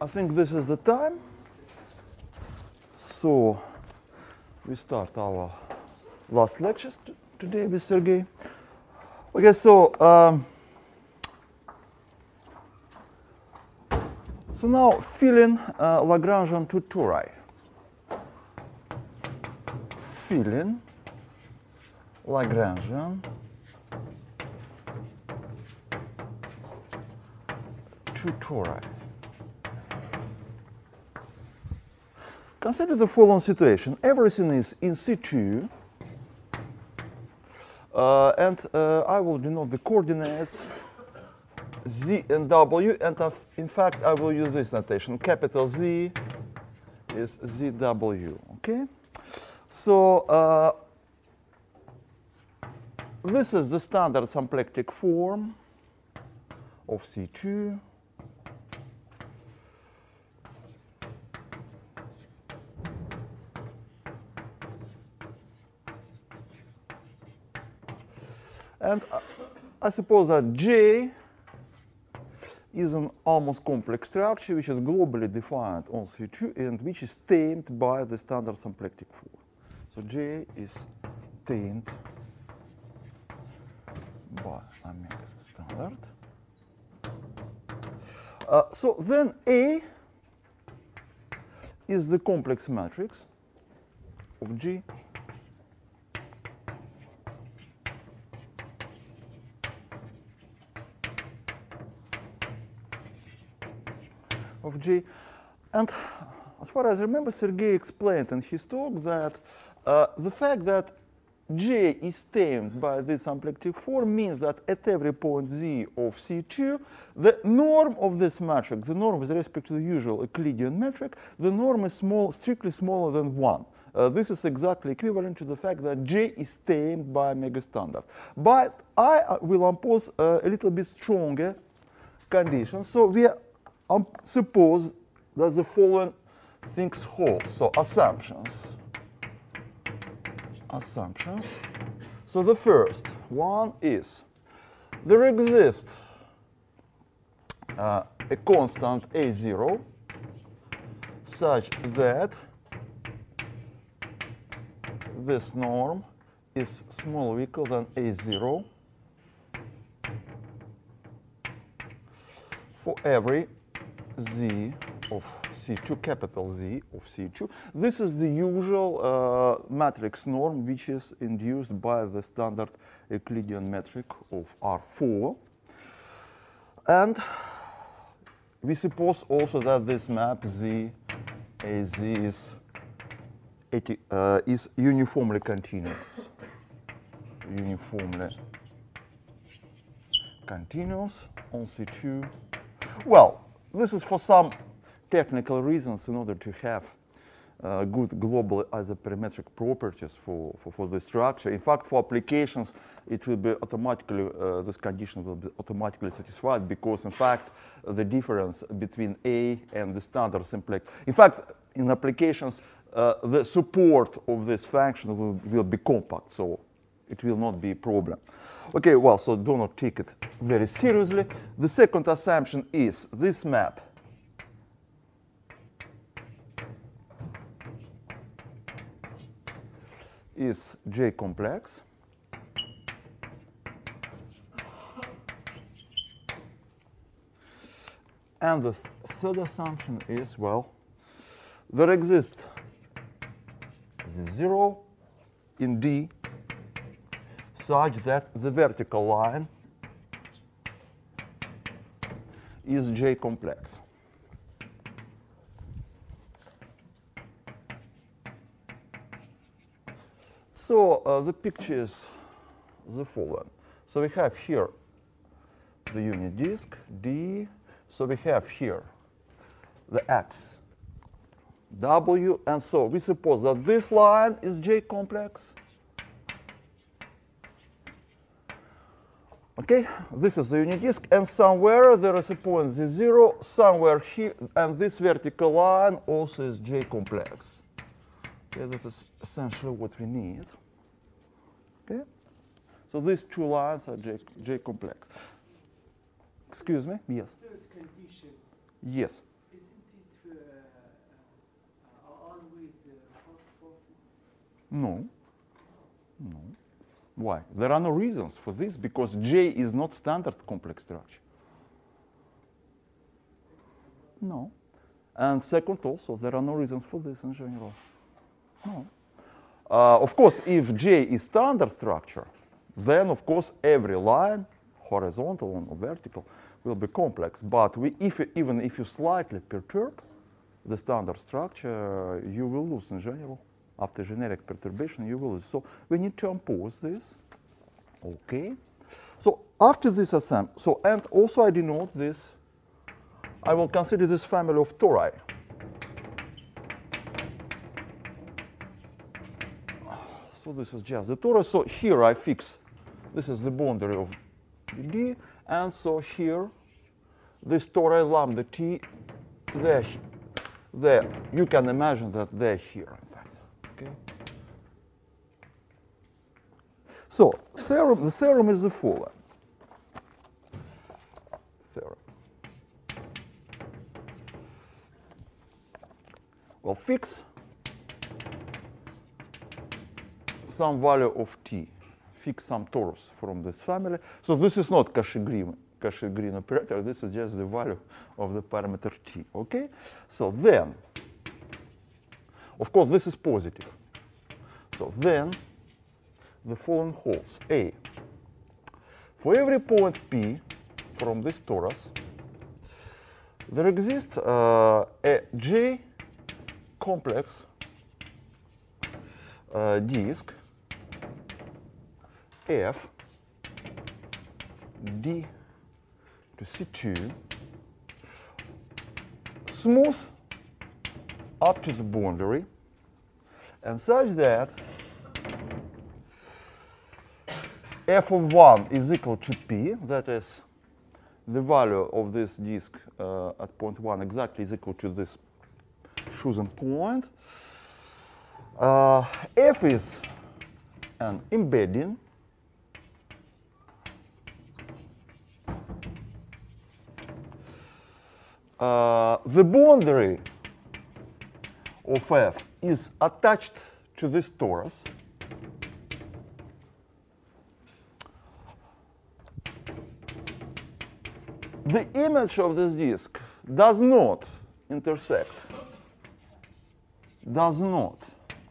I think this is the time. So we start our last lectures today with Sergey. Okay, so um, so now filling uh, Lagrangian two tori. Filling Lagrangian two Consider the following situation. Everything is in C2, uh, and uh, I will denote the coordinates Z and W, and of- in fact, I will use this notation. Capital Z is ZW, okay? So uh, this is the standard symplectic form of C2. And I suppose that J is an almost complex structure which is globally defined on C2 and which is tamed by the standard symplectic form. So J is tamed by standard. Uh, so then A is the complex matrix of G of G. And as far as I remember, Sergei explained in his talk that uh, the fact that J is tamed by this symplectic form means that at every point Z of C2, the norm of this matrix, the norm with respect to the usual Euclidean metric, the norm is small, strictly smaller than 1. Uh, this is exactly equivalent to the fact that J is tamed by omega standard. But I uh, will impose uh, a little bit stronger conditions. So we um, suppose that the following things hold. So assumptions. Assumptions. So the first one is there exists uh, a constant A0 such that this norm is smaller or equal than A0 for every z of C2, capital Z of C2. This is the usual uh, matrix norm which is induced by the standard Euclidean metric of R4. And we suppose also that this map Z AZ is, uh, is uniformly continuous. Uniformly continuous on C2. Well, this is for some technical reasons in order to have uh, good global isoperimetric properties for, for, for the structure. In fact, for applications, it will be automatically, uh, this condition will be automatically satisfied because, in fact, the difference between A and the standard simplex. In fact, in applications, uh, the support of this function will, will be compact, so it will not be a problem. Okay, well, so do not take it very seriously. The second assumption is this map is J complex. And the th- third assumption is, well, there exists the zero in D such that the vertical line is J complex. So uh, the picture is the following. So we have here the unit disk D. So we have here the X W, and so we suppose that this line is J complex. Okay, this is the unit disk, and somewhere there is a point z0, somewhere here, and this vertical line also is J complex. Okay, that is essentially what we need. Okay, so these two lines are J, J complex. Excuse me? Yes. Third condition. Yes. Isn't it uh, uh, uh always uh, No. No. Why? There are no reasons for this because J is not standard complex structure. No. And second, also, there are no reasons for this in general. No. Uh, of course, if J is standard structure, then of course every line, horizontal or vertical, will be complex. But we, if even if you slightly perturb the standard structure, you will lose in general. After generic perturbation, you will lose. So we need to impose this. Okay. So after this assembly, so and also I denote this, I will consider this family of tori. So this is just the torus. So here I fix, this is the boundary of D, and so here, this tori lambda t, there, there. You can imagine that they're here. So theorem, the theorem is the following. Theorem. Well, fix some value of t, fix some torus from this family. So this is not Cauchy-Green Cauchy-Green operator. This is just the value of the parameter t. Okay. So then, of course, this is positive. So then, the following holds: A. For every point P from this torus, there exists uh, a J complex uh, disk F D to C2 smooth up to the boundary and such that f of 1 is equal to p, that is the value of this disk uh, at point 1 exactly is equal to this chosen point. Uh, f is an embedding uh, the boundary of f is attached to this torus. The image of this disk does not intersect, does not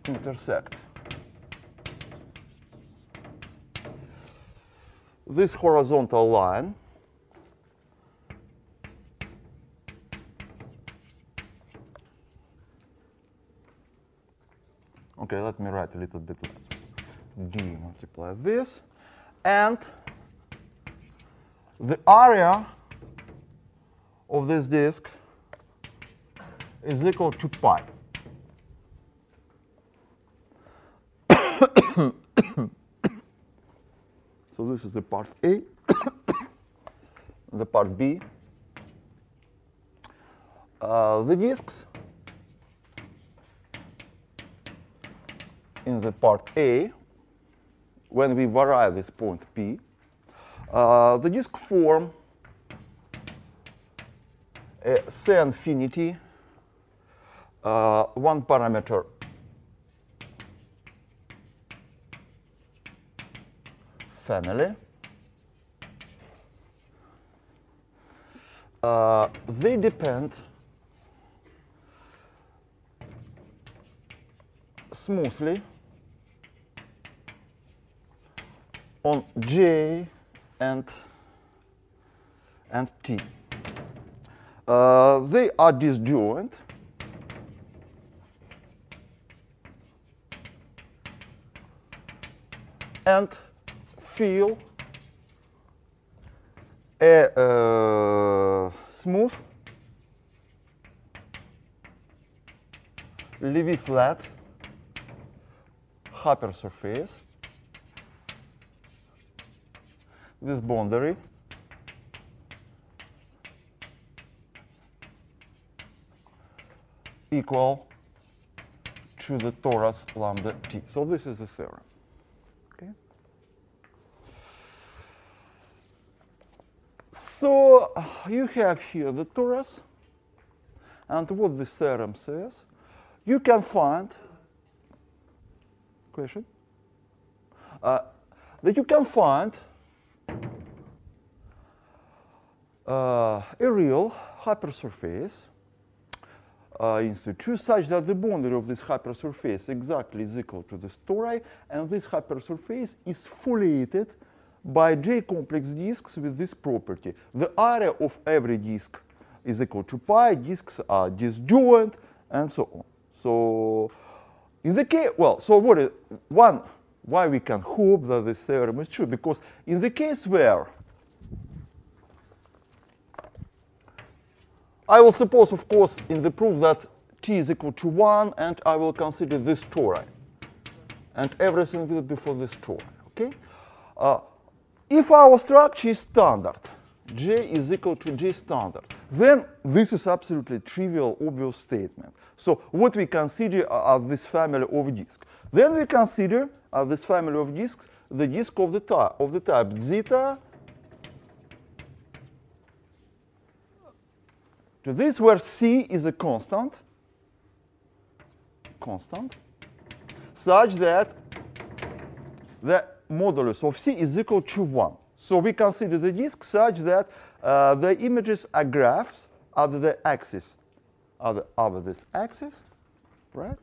intersect this horizontal line Okay, let me write a little bit less. D multiply this. And the area of this disk is equal to pi. so this is the part A, the part B. Uh, the disks in the part A, when we vary this point P, uh, the disk form a C infinity uh, one parameter family. Uh, they depend smoothly on J and, and T. Uh, they are disjoint. And feel a uh, smooth Levi flat hypersurface with boundary equal to the torus lambda t. So this is the theorem. Okay. So you have here the torus, and what this theorem says, you can find question, uh, that you can find uh, a real hypersurface uh, C2 such that the boundary of this hypersurface exactly is equal to the tori, and this hypersurface is foliated by J-complex disks with this property. The area of every disk is equal to pi, disks are disjoint, and so on. So in the case, well, so what is, one, why we can hope that this theorem is true, because in the case where I will suppose, of course, in the proof that t is equal to 1, and I will consider this tori. And everything will be for this tori, okay? Uh, if our structure is standard, J is equal to J standard, then this is absolutely trivial, obvious statement. So what we consider are this family of disks. Then we consider uh, this family of disks the disk of the type of the type zeta to this where C is a constant, constant, such that the modulus of C is equal to 1. So we consider the disk such that uh, the images are graphs of the axis, of, of this axis, right?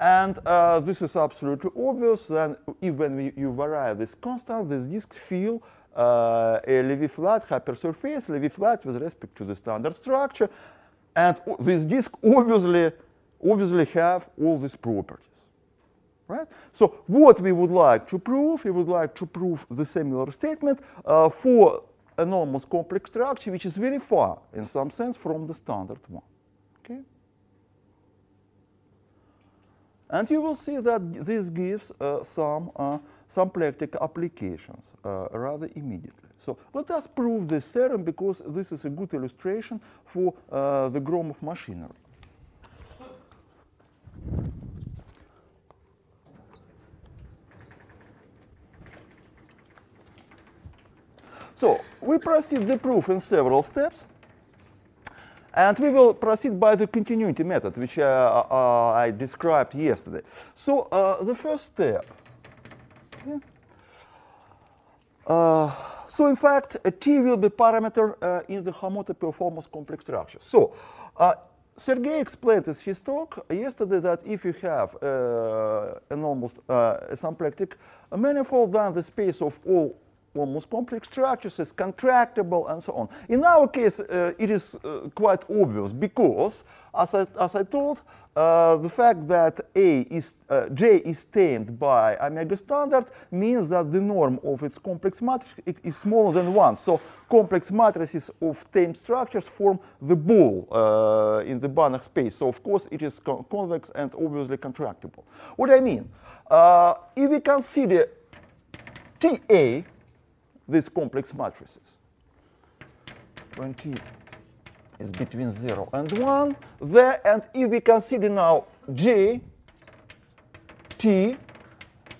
And uh, this is absolutely obvious. Then, even when you vary this constant, this disk fill uh, a Levi-flat hypersurface, Levi-flat with respect to the standard structure, and this disk obviously obviously have all these properties right? So what we would like to prove, we would like to prove the similar statement uh, for an almost complex structure, which is very far, in some sense, from the standard one. And you will see that this gives uh, some, uh, some practical applications uh, rather immediately. So let us prove this theorem because this is a good illustration for uh, the Gromov machinery. So we proceed the proof in several steps. And we will proceed by the continuity method, which uh, uh, I described yesterday. So uh, the first step. Uh, so in fact, T will be parameter uh, in the of almost complex structure. So uh, Sergei explained in his talk yesterday that if you have an almost symplectic manifold, then the space of all almost complex structures is contractible and so on. In our case, uh, it is uh, quite obvious because, as I, as I told, uh, the fact that A is, uh, J is tamed by omega standard means that the norm of its complex matrix is smaller than 1. So complex matrices of tamed structures form the ball uh, in the Banach space. So of course it is co convex and obviously contractible. What I mean, uh, if we consider TA these complex matrices. When t is between 0 and 1, there, and if we consider now J, T,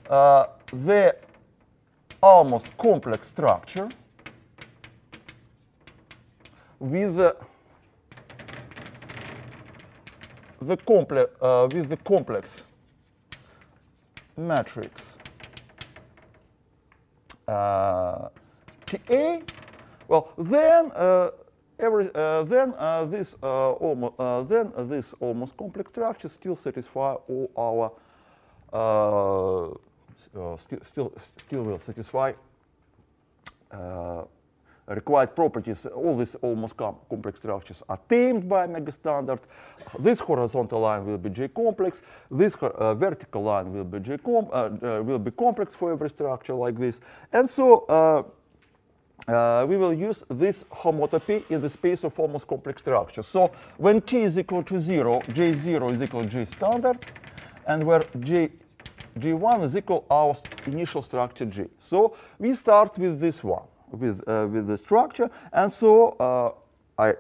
uh, the almost complex structure with the, complex uh, with the complex matrix uh, TA, well, then uh, every uh, then this almost then this almost complex structure still satisfy all our still still still will satisfy required properties, all these almost com complex structures are tamed by omega standard. This horizontal line will be J complex. This uh, vertical line will be J uh, uh, will be complex for every structure like this. And so uh, we will use this homotopy in the space of almost complex structures. So when t is equal to 0, J0 is equal to J standard, and where J G1 is equal our initial structure G. So we start with this one with, uh, with the structure. And so uh, I,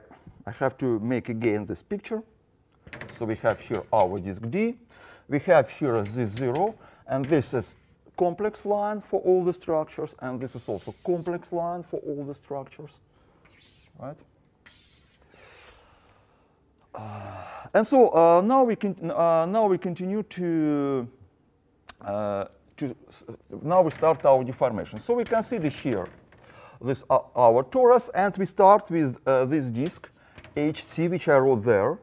I have to make again this picture. So we have here our disk D. We have here this 0. And this is complex line for all the structures. And this is also complex line for all the structures. Right? Uh, and so uh, now we can uh, now we continue to uh, to, now we start our deformation. So we consider here this uh, our torus, and we start with uh, this disk HC, which I wrote there.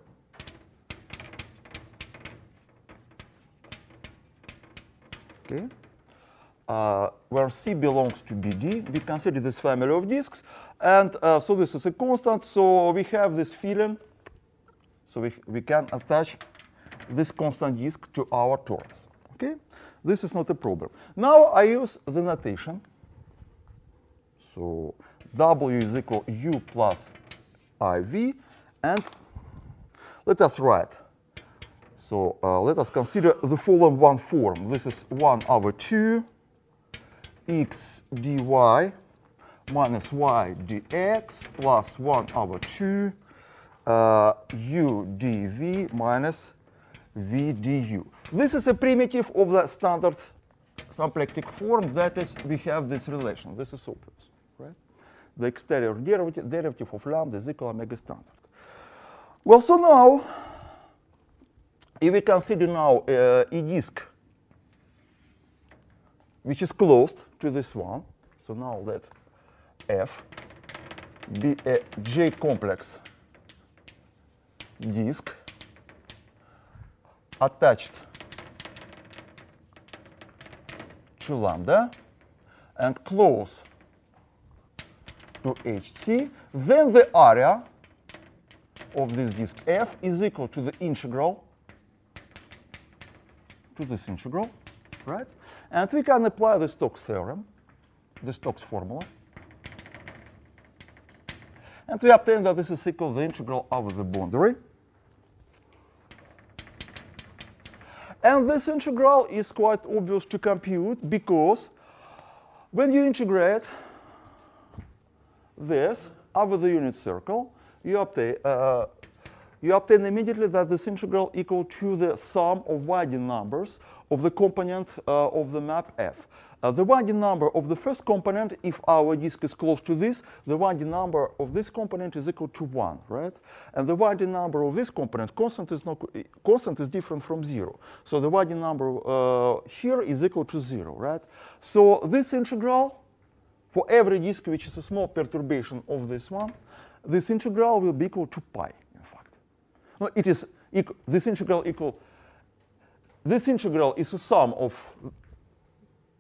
Okay, uh, where C belongs to BD. We consider this family of disks, and uh, so this is a constant. So we have this filling. So we we can attach this constant disk to our torus. Okay, this is not a problem. Now I use the notation. So W is equal U plus IV, and let us write. So uh, let us consider the following one form. This is 1 over 2 x dy minus y dx plus 1 over 2 uh, u dv minus v du. This is a primitive of the standard symplectic form. That is, we have this relation. This is obvious, right? The exterior derivative, derivative of lambda is equal omega standard. Well, so now, if we consider now uh, a disk which is closed to this one, so now let F be a J complex disk attached to lambda and close to HC, then the area of this disk F is equal to the integral to this integral, right? And we can apply the Stokes theorem, the Stokes formula. And we obtain that this is equal to the integral over the boundary. And this integral is quite obvious to compute because when you integrate this over the unit circle, you obtain, uh, you obtain immediately that this integral equal to the sum of Winding numbers of the component uh, of the map F. Uh, the Winding number of the first component, if our disk is close to this, the Winding number of this component is equal to 1, right? And the Winding number of this component, constant is, not, constant is different from 0. So the Winding number uh, here is equal to 0, right? So this integral, for every disk which is a small perturbation of this one, this integral will be equal to pi, in fact. No, it is this integral equal, this integral is a sum of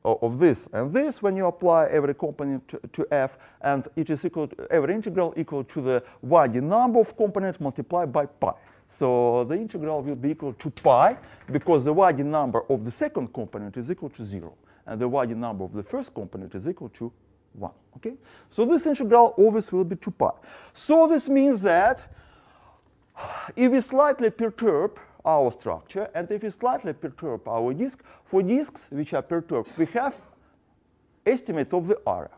of this and this when you apply every component to, to f, and it is equal to, every integral equal to the Winding number of components multiplied by pi. So the integral will be equal to pi because the Winding number of the second component is equal to 0, and the Winding number of the first component is equal to 1. Okay? So this integral always will be 2 pi. So this means that if we slightly perturb our structure, and if we slightly perturb our disk, for disks which are perturbed, we have estimate of the area.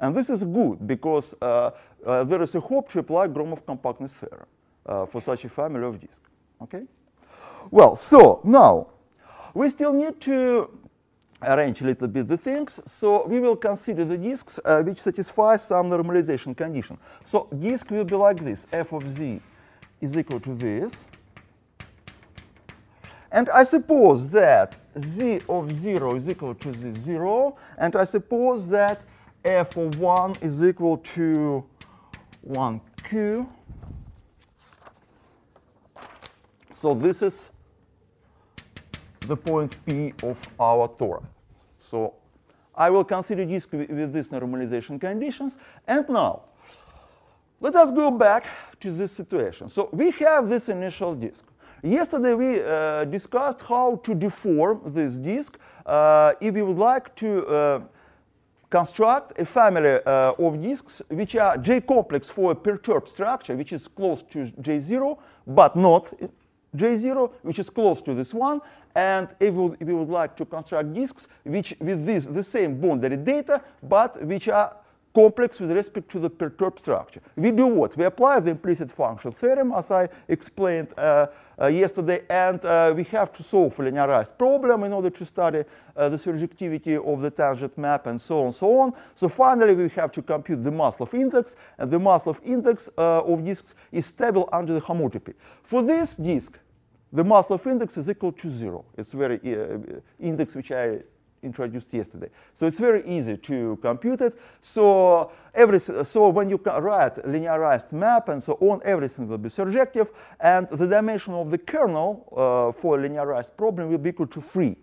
And this is good because uh, uh, there is a hope to apply Gromov compactness theorem uh, for such a family of disks. Okay? Well, so now we still need to arrange a little bit the things. So we will consider the disks uh, which satisfy some normalization condition. So disk will be like this: f of z is equal to this. And I suppose that z of 0 is equal to z 0, and I suppose that f of 1 is equal to 1q. So this is the point P of our torus. So I will consider disk with these normalization conditions. And now, let us go back to this situation. So we have this initial disk. Yesterday we uh, discussed how to deform this disk uh, if we would like to uh, construct a family uh, of disks which are J-complex for a perturbed structure which is close to J0 but not J0 which is close to this one. And if we would, if we would like to construct disks which with this the same boundary data but which are complex with respect to the perturbed structure. We do what? We apply the implicit function theorem, as I explained uh, uh, yesterday, and uh, we have to solve a linearized problem in order to study uh, the surjectivity of the tangent map and so on and so on. So finally, we have to compute the Maslov index, and the Maslov index uh, of disks is stable under the homotopy. For this disk, the Maslov index is equal to zero. It's very uh, index which I introduced yesterday. So it's very easy to compute it. So every, so when you write linearized map and so on, everything will be surjective, and the dimension of the kernel uh, for a linearized problem will be equal to three.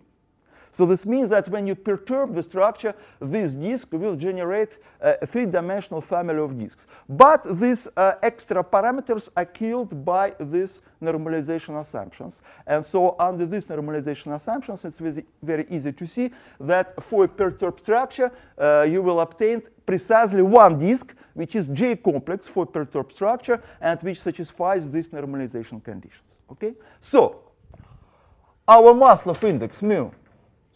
So this means that when you perturb the structure, this disk will generate a three-dimensional family of disks. But these uh, extra parameters are killed by these normalization assumptions. And so under these normalization assumptions, it's very easy to see that for a perturbed structure, uh, you will obtain precisely one disk, which is J-complex for perturbed structure, and which satisfies these normalization conditions. Okay? So our Maslov index mu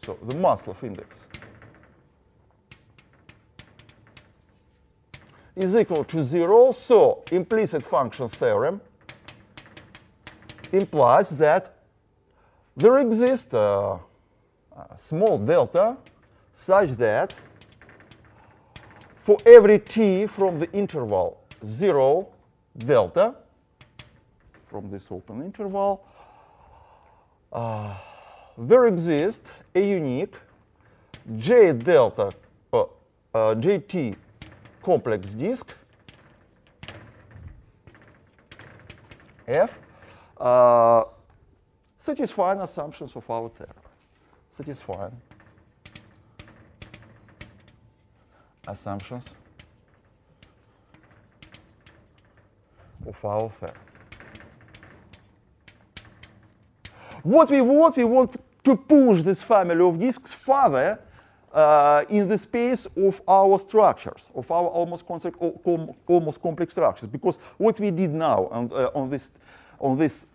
so the Maslov index is equal to zero. So implicit function theorem implies that there exists a, a small delta such that for every t from the interval 0 delta, from this open interval, uh, there exists a unique J delta uh, uh, JT complex disk F uh, satisfying assumptions of our theorem. Satisfying assumptions of our theorem. What we want, we want to push this family of disks further uh, in the space of our structures, of our almost, almost complex structures. Because what we did now on, uh, on this, on this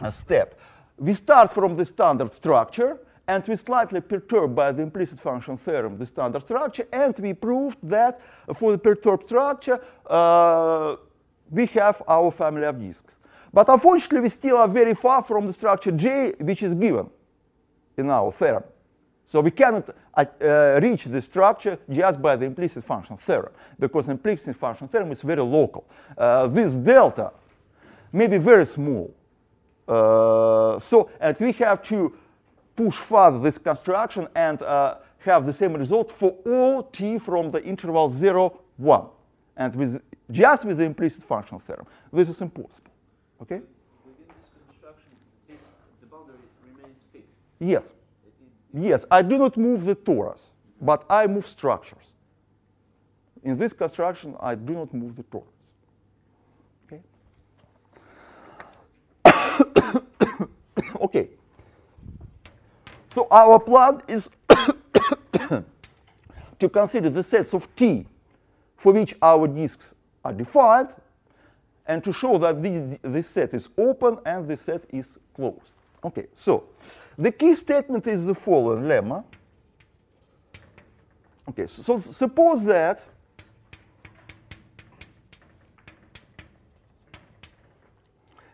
uh, step, we start from the standard structure, and we slightly perturb by the implicit function theorem the standard structure, and we proved that for the perturbed structure, uh, we have our family of disks. But unfortunately, we still are very far from the structure J, which is given in our theorem. So we cannot uh, uh, reach the structure just by the implicit function theorem, because implicit function theorem is very local. Uh, this delta may be very small. Uh, so, and we have to push further this construction and uh, have the same result for all t from the interval 0, 1. And with, just with the implicit function theorem. This is impossible. Okay? Yes. Yes, I do not move the torus, but I move structures. In this construction, I do not move the torus. Okay? okay. So our plan is to consider the sets of T for which our disks are defined and to show that this, this set is open and this set is closed. Okay, so the key statement is the following lemma. Okay, so, so suppose that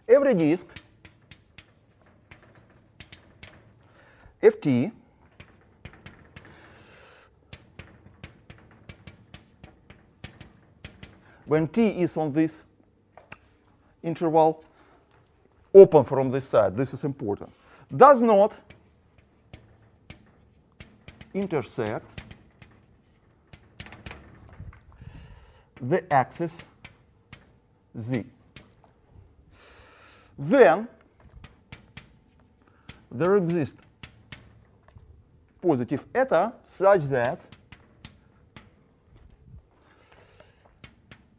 every disk ft when t is on this interval open from this side. This is important. Does not intersect the axis z. Then there exists positive eta such that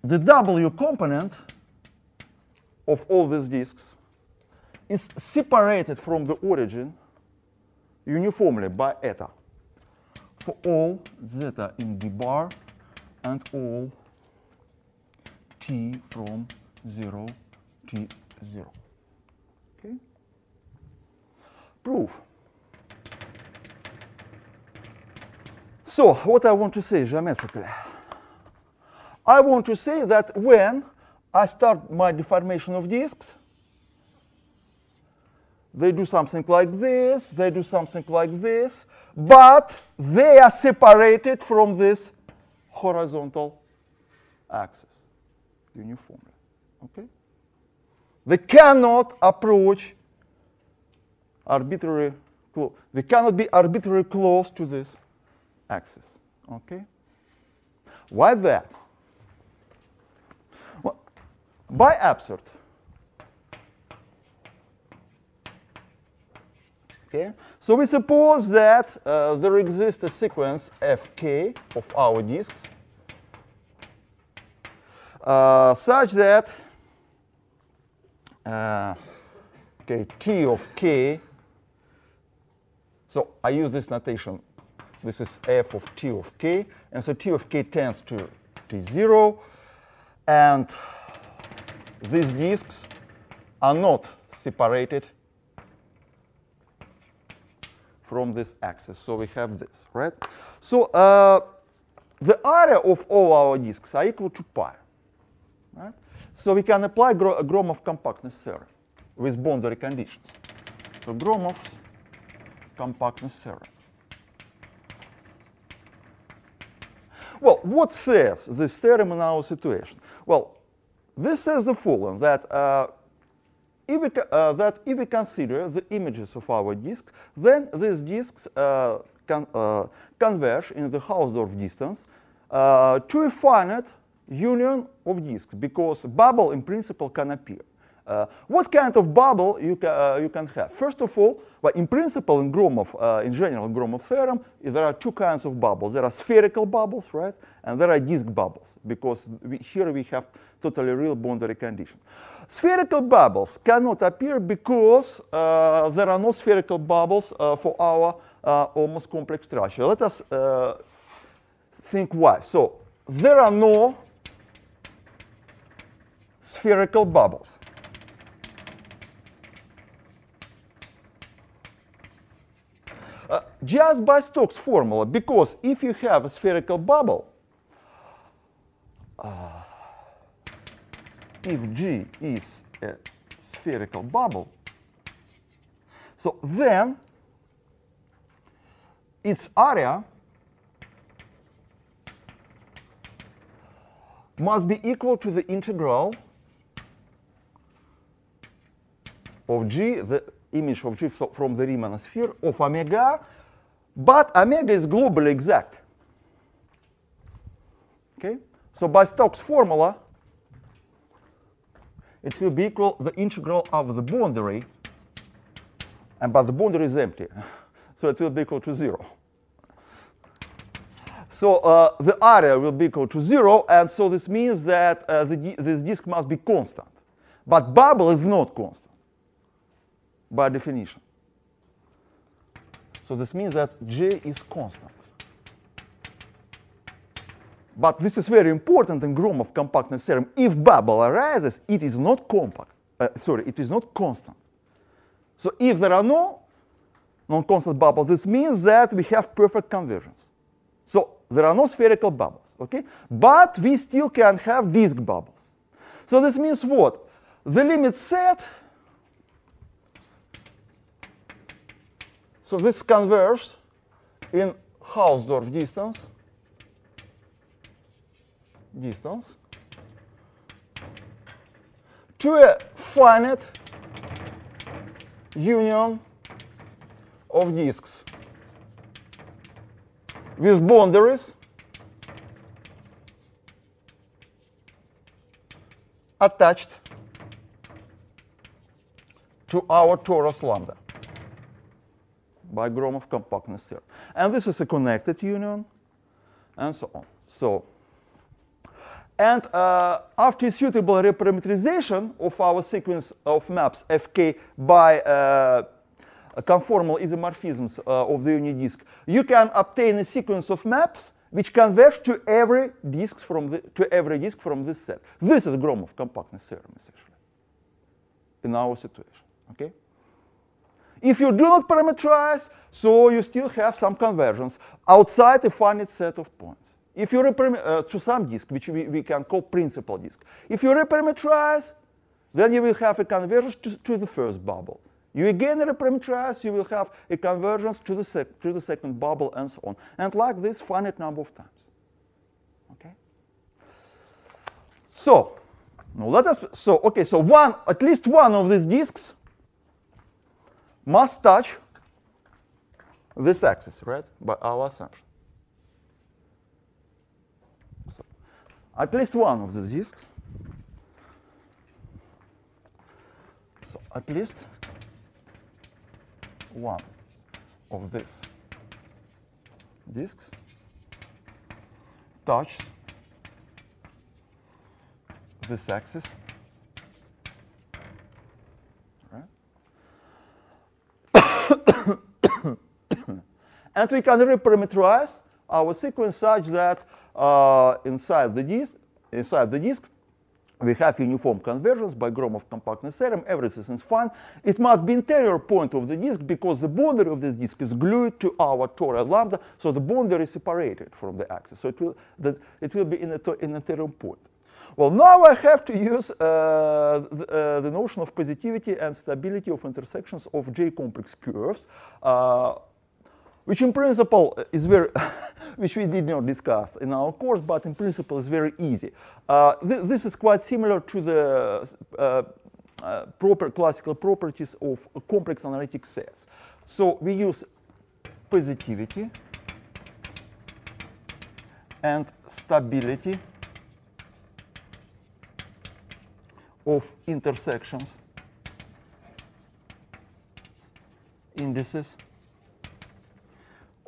the W component of all these disks is separated from the origin uniformly by eta for all zeta in d bar and all t from 0 t 0. Okay? Proof. So what I want to say geometrically, I want to say that when I start my deformation of disks, they do something like this, they do something like this, but they are separated from this horizontal axis uniformly. Okay? They cannot approach arbitrary, they cannot be arbitrarily close to this axis. Okay? Why that? Well, by absurd. Okay? So we suppose that uh, there exists a sequence fk of our disks uh, such that uh, okay, t of k, so I use this notation. This is f of t of k, and so t of k tends to t0, and these disks are not separated from this axis. So we have this, right? So uh, the area of all our disks are equal to pi. Right? So we can apply Gro Gromov compactness theorem with boundary conditions. So Gromov's compactness theorem. Well, what says this theorem in our situation? Well, this says the following, that, uh, if we, uh, that if we consider the images of our disks, then these disks uh, can uh, converge in the Hausdorff distance uh, to a finite union of disks because bubble in principle can appear. Uh, what kind of bubble you, ca uh, you can have? First of all, well, in principle, in Gromov, in general, Gromov theorem, there are two kinds of bubbles. There are spherical bubbles, right? And there are disk bubbles, because we, here we have totally real boundary condition. Spherical bubbles cannot appear because uh, there are no spherical bubbles uh, for our uh, almost complex structure. Let us think why. So there are no spherical bubbles. Uh, just by Stokes formula, because if you have a spherical bubble, uh, if G is a spherical bubble, so then its area must be equal to the integral of G, the image of G from the Riemann sphere of omega, but omega is globally exact. Okay? So by Stokes formula, it will be equal the integral of the boundary, and but the boundary is empty, so it will be equal to zero. So uh, the area will be equal to zero, and so this means that uh, the, this disk must be constant. But bubble is not constant by definition. So this means that J is constant. But this is very important in Gromov compactness theorem. If bubble arises, it is not compact. Uh, sorry, it is not constant. So if there are no non-constant bubbles, this means that we have perfect convergence. So there are no spherical bubbles, okay? But we still can have disk bubbles. So this means what? The limit set So this converges in Hausdorff distance, distance to a finite union of disks with boundaries attached to our torus lambda by Gromov compactness theorem. And this is a connected union, and so on. So, and uh, after suitable reparameterization of our sequence of maps fk by uh, conformal isomorphisms uh, of the unit disk, you can obtain a sequence of maps which converge to every disk from the, to every disk from this set. This is Gromov compactness theorem, essentially, in our situation. Okay. If you do not parameterize, so you still have some convergence outside a finite set of points. If you uh, to some disk, which we, we can call principal disk. If you reparameterize, then you will have a convergence to, to the first bubble. You again reparameterize, you will have a convergence to the, to the second bubble and so on. And like this finite number of times. Okay? So, now let us, so, okay, so one, at least one of these disks must touch this axis, right, by our assumption. At least one of these disks, so at least one of these disks touches this axis. Right? and we can reparameterize our sequence such that uh, inside the disk, inside the disk, we have uniform convergence by Gromov compactness theorem. Everything is fine. It must be interior point of the disk because the boundary of the disk is glued to our toric lambda, so the boundary is separated from the axis. So it will, that it will be in an in interior point. Well, now I have to use uh, the, uh, the, notion of positivity and stability of intersections of J-complex curves, uh, which in principle is very, which we did not discuss in our course, but in principle is very easy. Uh, th this is quite similar to the uh, uh, proper classical properties of complex analytic sets. So we use positivity and stability of intersections indices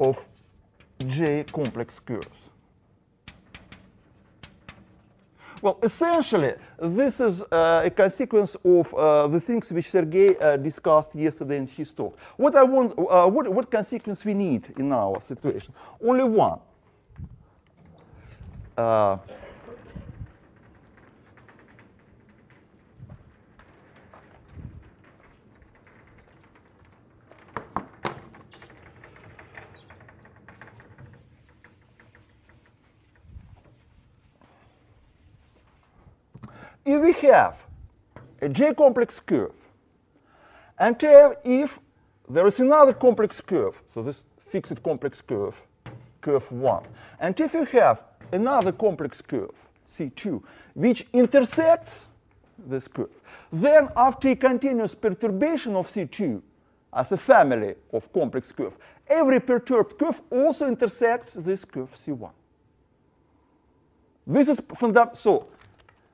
of J complex curves. Well, essentially, this is uh, a consequence of uh, the things which Sergey uh, discussed yesterday in his talk. What I want, uh, what, what consequence we need in our situation? Only one. If we have a J-complex curve, and if there is another complex curve, so this fixed complex curve, curve 1, and if you have another complex curve, C2, which intersects this curve, then after a continuous perturbation of C2 as a family of complex curve, every perturbed curve also intersects this curve C1. This is. So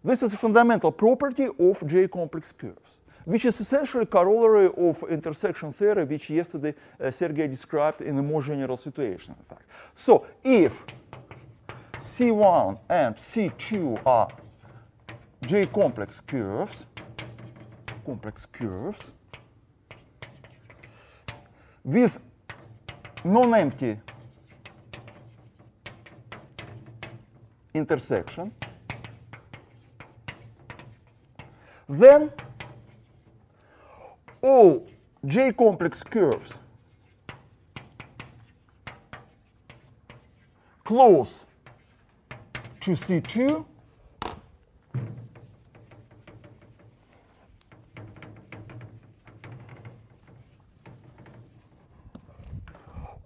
this is a fundamental property of J-complex curves, which is essentially corollary of intersection theory, which yesterday uh, Sergey described in a more general situation, in fact. So if C1 and C2 are J-complex curves, complex curves, with non-empty intersection, then all J-complex curves. Close to C2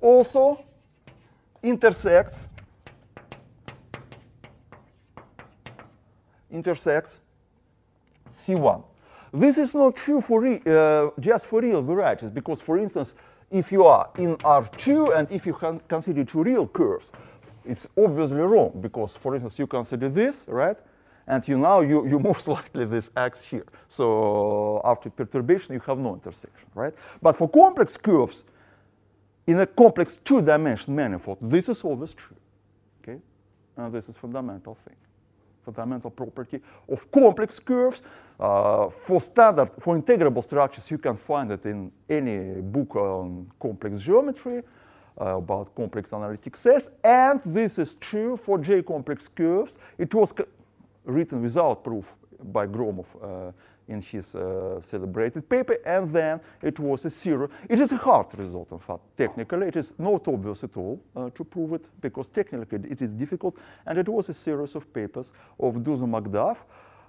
also intersects intersects C1. This is not true for uh, just for real varieties, because, for instance, if you are in R2 and if you consider two real curves, it's obviously wrong, because, for instance, you consider this, right? And you now you, you move slightly this x here. So after perturbation, you have no intersection, right? But for complex curves, in a complex two-dimensional manifold, this is always true, okay? And this is fundamental thing fundamental property of complex curves. Uh, for standard, for integrable structures, you can find it in any book on complex geometry uh, about complex analytic sets. And this is true for J-complex curves. It was written without proof by Gromov uh, in his uh, celebrated paper, and then it was a zero. It is a hard result, in fact, technically. It is not obvious at all uh, to prove it, because technically it is difficult, and it was a series of papers of Dusa McDuff,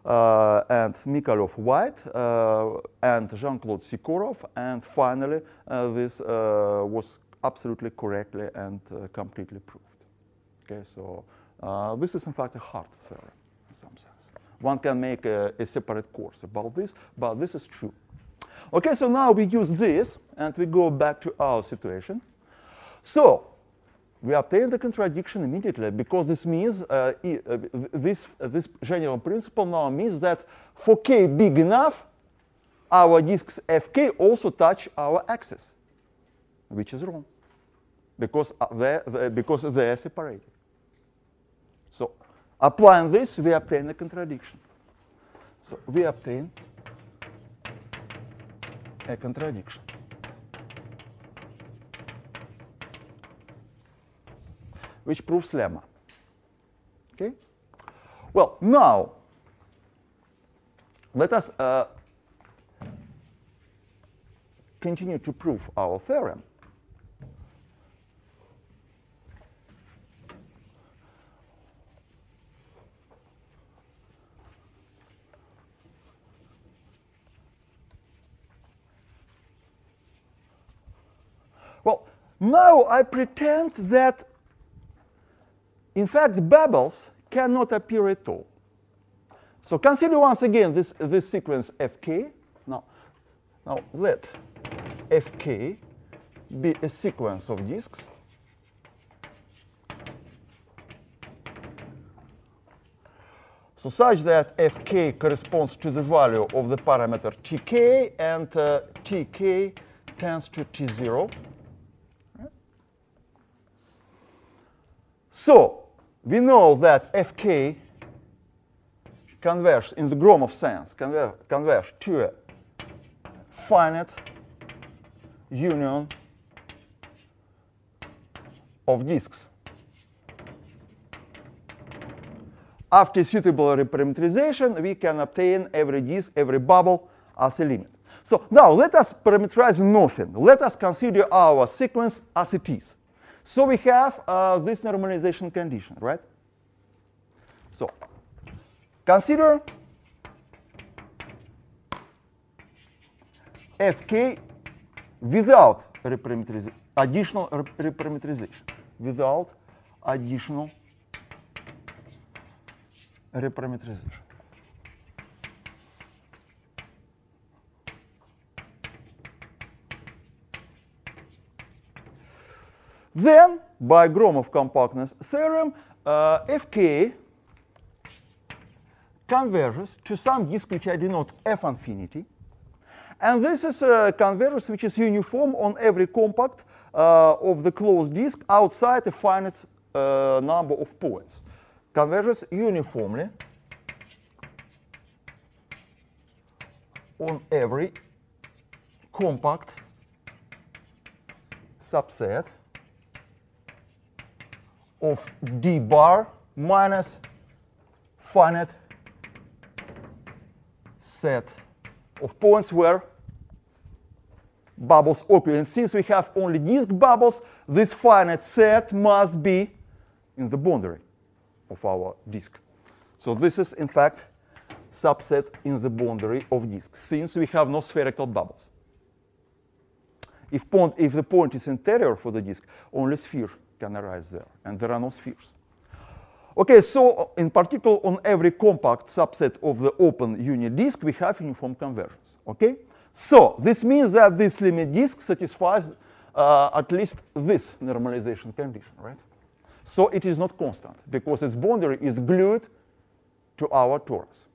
uh, and Micallef White uh, and Jean-Claude Sikorav, and finally uh, this uh, was absolutely correctly and completely proved. Okay, so this is in fact a hard theorem in some sense. One can make a, a separate course about this, but this is true. Okay, so now we use this and we go back to our situation. So we obtain the contradiction immediately because this means uh, uh, this, uh, this general principle now means that for k big enough, our disks fk also touch our axis, which is wrong because uh, they're, because they are separated. So applying this, we obtain a contradiction. So we obtain a contradiction. which proves lemma. Okay? Well, now, let us uh, continue to prove our theorem. Well, now I pretend that in fact, bubbles cannot appear at all. So consider once again this, this sequence fk. Now, now let fk be a sequence of disks. So such that fk corresponds to the value of the parameter tk, and uh, tk tends to t0. So we know that fk converges in the Gromov sense, conver converges to a finite union of disks. After suitable reparameterization, we can obtain every disk, every bubble as a limit. So now let us parameterize nothing. Let us consider our sequence as it is. So we have uh, this normalization condition, right? So consider fk without reparameterization, additional reparameterization, without additional reparameterization. Then, by Gromov compactness theorem, uh, Fk converges to some disk which I denote F infinity. And this is a convergence which is uniform on every compact uh, of the closed disk outside a finite uh, number of points. Converges uniformly on every compact subset of d bar minus finite set of points where bubbles occur. And since we have only disk bubbles, this finite set must be in the boundary of our disk. So this is, in fact, subset in the boundary of disk, since we have no spherical bubbles. If, point, if the point is interior for the disk, only sphere can arise there, and there are no spheres. Okay, so in particular, on every compact subset of the open unit disk, we have uniform convergence. Okay, so this means that this limit disk satisfies uh, at least this normalization condition, right? So it is not constant because its boundary is glued to our torus.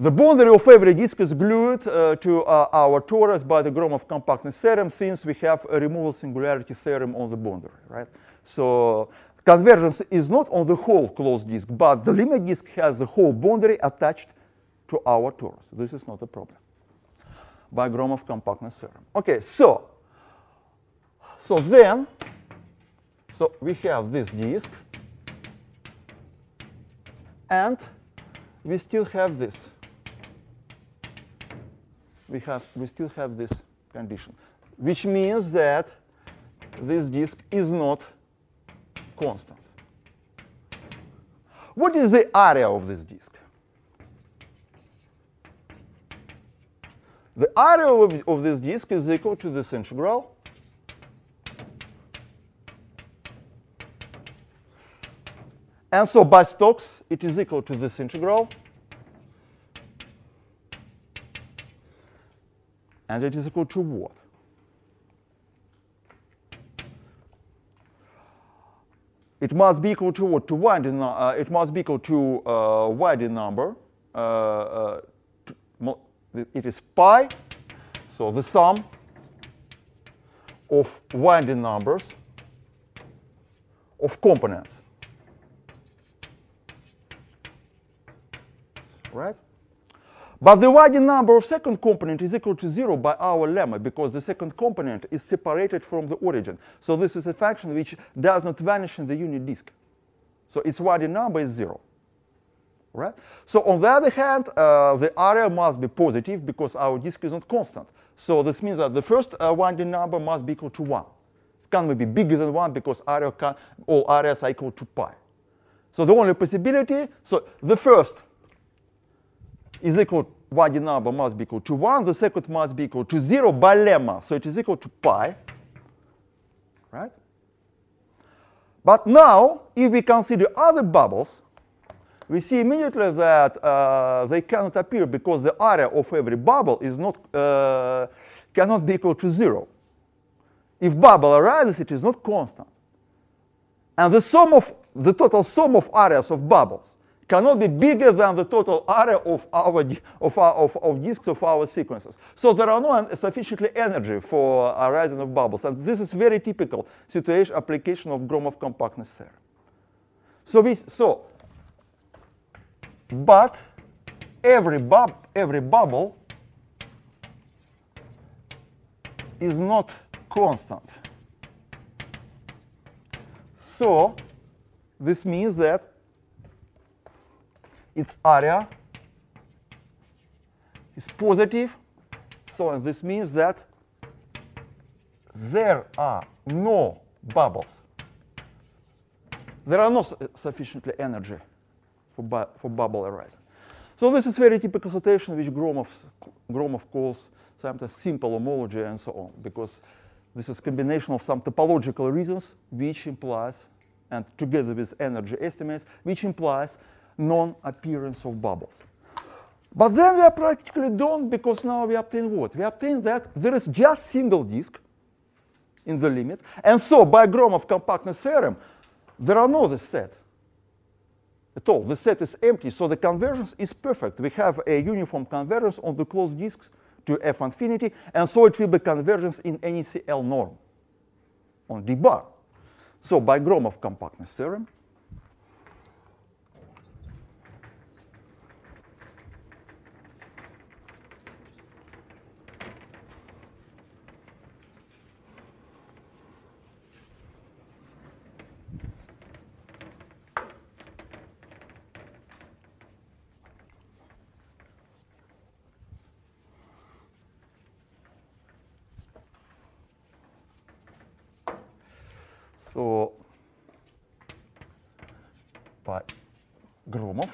The boundary of every disk is glued uh, to uh, our torus by the Gromov compactness theorem since we have a removable singularity theorem on the boundary, right? So convergence is not on the whole closed disk, but the limit disk has the whole boundary attached to our torus. This is not a problem by Gromov compactness theorem. Okay, so so then, so we have this disk, and we still have this we have we still have this condition, which means that this disk is not constant. What is the area of this disk? The area of, of this disk is equal to this integral And so by Stokes, it is equal to this integral And it is equal to what? It must be equal to what? To y. Uh, it must be equal to uh, y number. Uh, uh it is pi. So the sum of winding numbers of components. Right? But the winding number of second component is equal to zero by our lemma because the second component is separated from the origin. So this is a function which does not vanish in the unit disk. So its winding number is zero. Right? So on the other hand, uh, the area must be positive because our disk is not constant. So this means that the first uh, winding number must be equal to 1. It can be bigger than 1 because area can, all areas are equal to pi. So the only possibility, so the first is equal, winding number must be equal to 1. The second must be equal to 0 by lemma. So it is equal to pi. Right? But now, if we consider other bubbles, we see immediately that uh, they cannot appear because the area of every bubble is not, uh, cannot be equal to zero. If bubble arises, it is not constant. And the sum of the total sum of areas of bubbles cannot be bigger than the total area of our of, our, of, of disks of our sequences. So there are no sufficiently energy for arising of bubbles, and this is very typical situation application of Gromov compactness theorem. So we so but every, bub every bubble is not constant. So this means that its area is positive. So this means that there are no bubbles. There are no sufficiently energy for, bu for bubble arising. So this is very typical situation which Gromov, Gromov calls sometimes simple homology and so on, because this is combination of some topological reasons which implies, and together with energy estimates, which implies non-appearance of bubbles. But then we are practically done because now we obtain what? We obtain that there is just single disk in the limit. And so by Gromov compactness theorem, there are no the set at all. The set is empty, so the convergence is perfect. We have a uniform convergence on the closed disks to F infinity, and so it will be convergence in any CL norm on D bar. So by Gromov compactness theorem, So by Gromov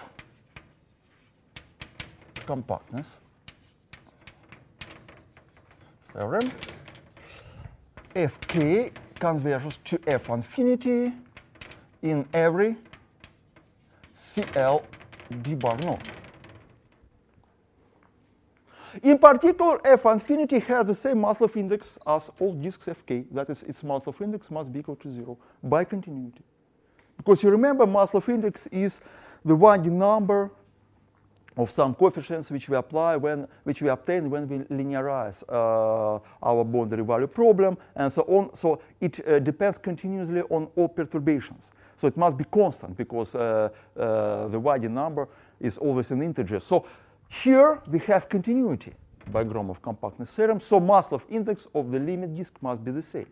compactness theorem, Fk converges to F infinity in every CL d bar norm. In particular, F infinity has the same Maslov index as all disks Fk. That is, its Maslov index must be equal to zero by continuity. Because you remember Maslov index is the winding number of some coefficients which we apply when, which we obtain when we linearize uh, our boundary value problem and so on. So it uh, depends continuously on all perturbations. So it must be constant because uh, uh the winding number is always an integer. So here we have continuity by Gromov compactness theorem. So Maslov index of the limit disk must be the same.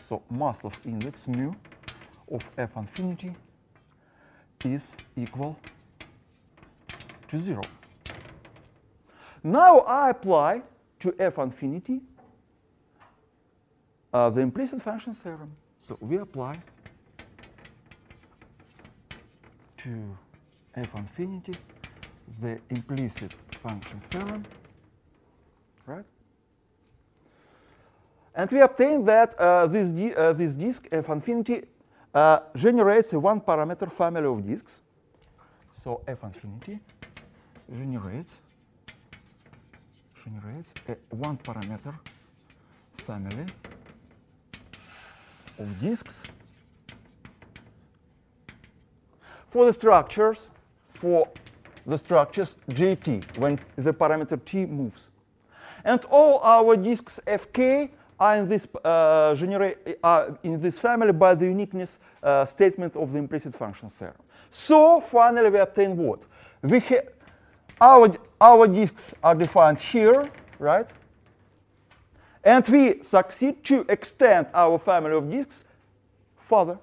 So Maslov index mu of f infinity is equal to 0. Now I apply to f infinity uh, the implicit function theorem. So we apply to f infinity the implicit function theorem, right? And we obtain that uh, this, uh, this disk f infinity uh, generates a one parameter family of disks. So f infinity generates generates a one parameter family of disks for the structures for the structures JT when the parameter T moves. And all our disks Fk are in this, uh, are in this family by the uniqueness uh, statement of the implicit function theorem. So finally we obtain what? We our, our disks are defined here, right? And we succeed to extend our family of disks further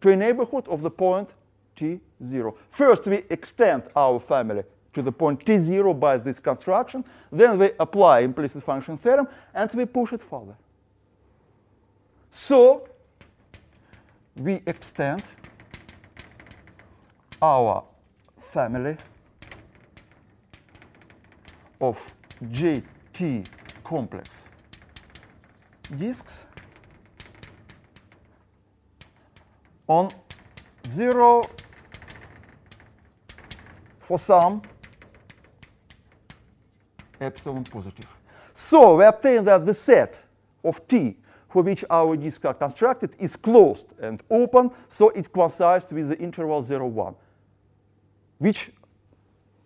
to a neighborhood of the point t0. First, we extend our family to the point t0 by this construction. Then we apply implicit function theorem, and we push it further. So we extend our family of JT complex disks on 0 for some epsilon positive. So we obtain that the set of T for which our disks are constructed is closed and open, so it coincides with the interval 0, 1, which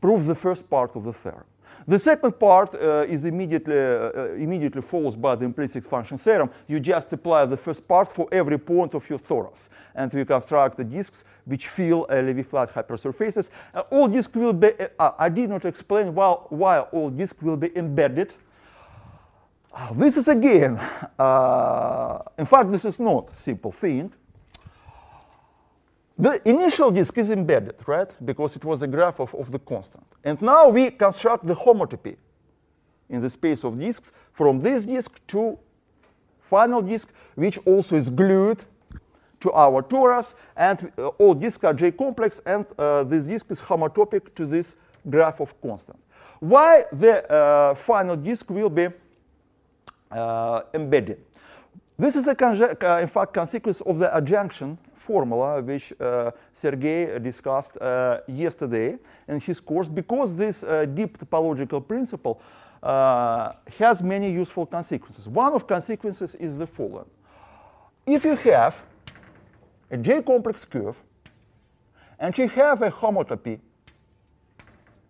proves the first part of the theorem. The second part uh, is immediately, uh, immediately follows by the implicit function theorem. You just apply the first part for every point of your torus. And we construct the disks which fill uh, Levi-flat hypersurfaces. Uh, all disks will be, uh, I did not explain why, why all disks will be embedded. Uh, this is again, in fact, this is not a simple thing. The initial disk is embedded, right? Because it was a graph of, of the constant. And now we construct the homotopy in the space of disks from this disk to final disk, which also is glued to our torus. And uh, all disks are J-complex, and uh, this disk is homotopic to this graph of constant. Why the uh, final disk will be uh, embedded? This is, a uh, in fact, consequence of the adjunction formula which uh, Sergey discussed uh, yesterday in his course because this uh, deep topological principle has many useful consequences. One of consequences is the following. If you have a J-complex curve and you have a homotopy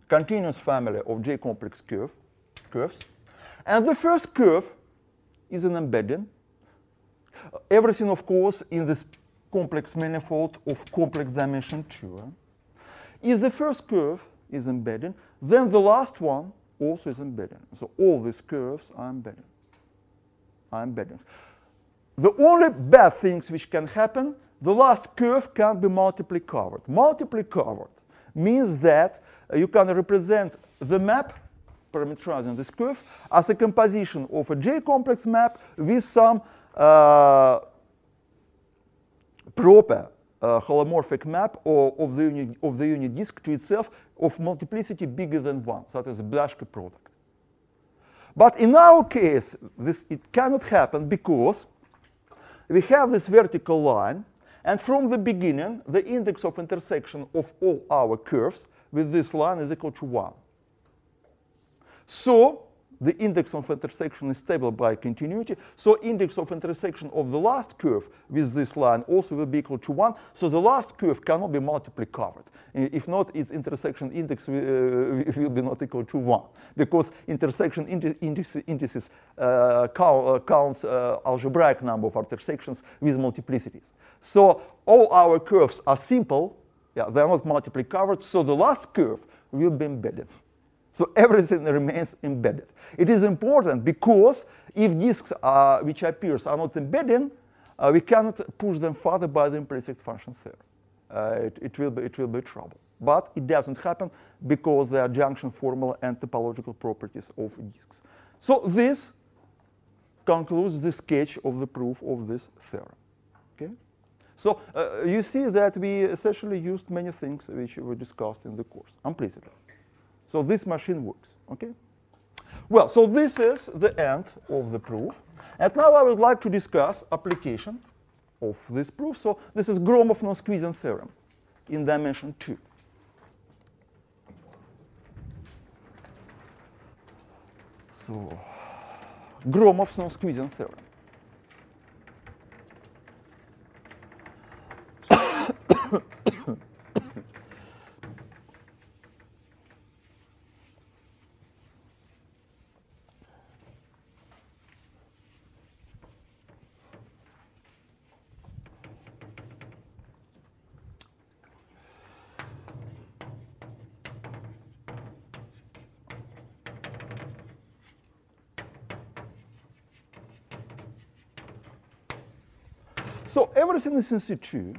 continuous family of J-complex curve, curves, and the first curve is an embedding. Everything, of course, in this complex manifold of complex dimension 2 is the first curve is embedded, then the last one also is embedded. So all these curves are embedding. Are embeddings. The only bad things which can happen, the last curve can be multiply covered. Multiply covered means that uh, you can represent the map parameterizing this curve as a composition of a J-complex map with some uh, proper uh, holomorphic map of, of, the unit, of the unit disk to itself of multiplicity bigger than 1, that is a Blaschke product. But in our case, this, it cannot happen because we have this vertical line, and from the beginning, the index of intersection of all our curves with this line is equal to 1. So the index of intersection is stable by continuity. So index of intersection of the last curve with this line also will be equal to 1. So the last curve cannot be multiply covered. If not, its intersection index will, uh, will be not equal to 1. Because intersection indices uh, uh, counts uh, algebraic number of intersections with multiplicities. So all our curves are simple. Yeah, they're not multiply covered. So the last curve will be embedded. So everything remains embedded. It is important because if disks are, which appears are not embedded, uh, we cannot push them further by the implicit function theorem. Uh, it, it, will be, it will be trouble. But it doesn't happen because there adjunction formula and topological properties of disks. So this concludes the sketch of the proof of this theorem. Okay? So uh, you see that we essentially used many things which were discussed in the course implicitly. So this machine works, okay? Well, so this is the end of the proof. And now I would like to discuss application of this proof. So this is Gromov non-squeezing theorem in dimension 2. So, Gromov's non-squeezing theorem. Everything is in C2.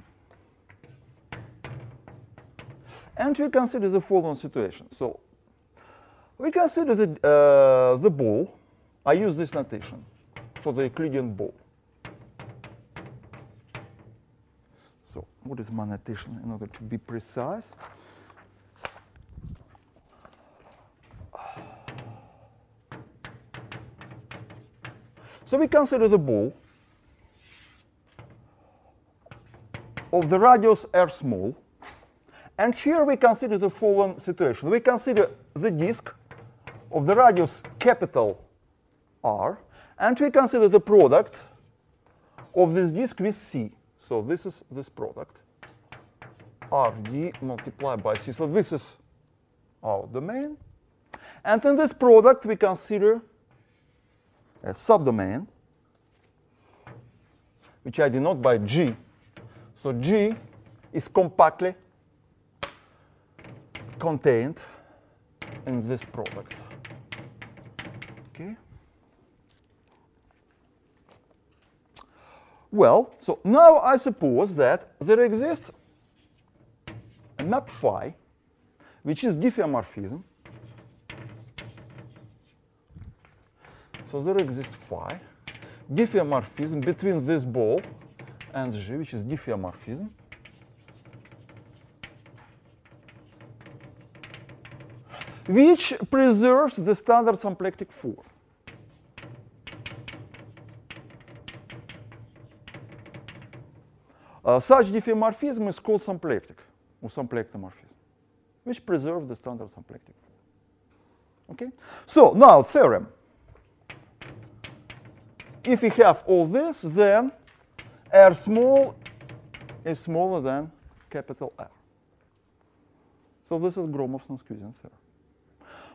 And we consider the following situation. So we consider the, uh, the ball. I use this notation for the Euclidean ball. So what is my notation in order to be precise? So we consider the ball of the radius r small. And here we consider the following situation. We consider the disk of the radius capital R, and we consider the product of this disk with C. So this is this product, RD multiplied by C. So this is our domain. And in this product, we consider a subdomain, which I denote by G so G is compactly contained in this product. Okay. Well, so now I suppose that there exists a map phi, which is diffeomorphism. So there exists phi, diffeomorphism between this ball and which is diffeomorphism. which preserves the standard symplectic form. Uh, such diffeomorphism is called symplectic, or symplectomorphism, which preserves the standard symplectic form. Okay? So now theorem. If we have all this, then R small is smaller than capital R. So this is Gromov's non-squeezing theorem.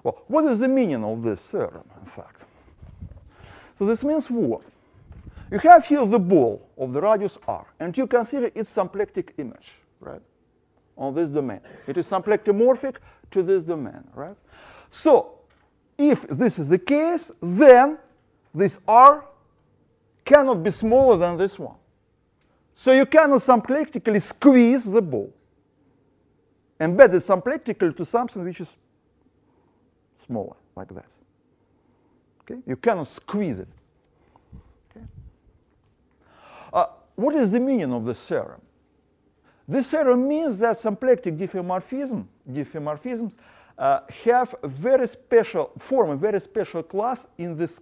Well, what is the meaning of this theorem, in fact? So this means what? You have here the ball of the radius r, and you consider its symplectic image, right, on this domain. It is symplectomorphic to this domain, right? So if this is the case, then this r cannot be smaller than this one. So you cannot symplectically squeeze the ball. Embed it symplectically to something which is smaller, like this. Okay? You cannot squeeze it. Okay? Uh, what is the meaning of this theorem? This theorem means that symplectic diffeomorphism, diffeomorphisms uh, have a very special, form a very special class in this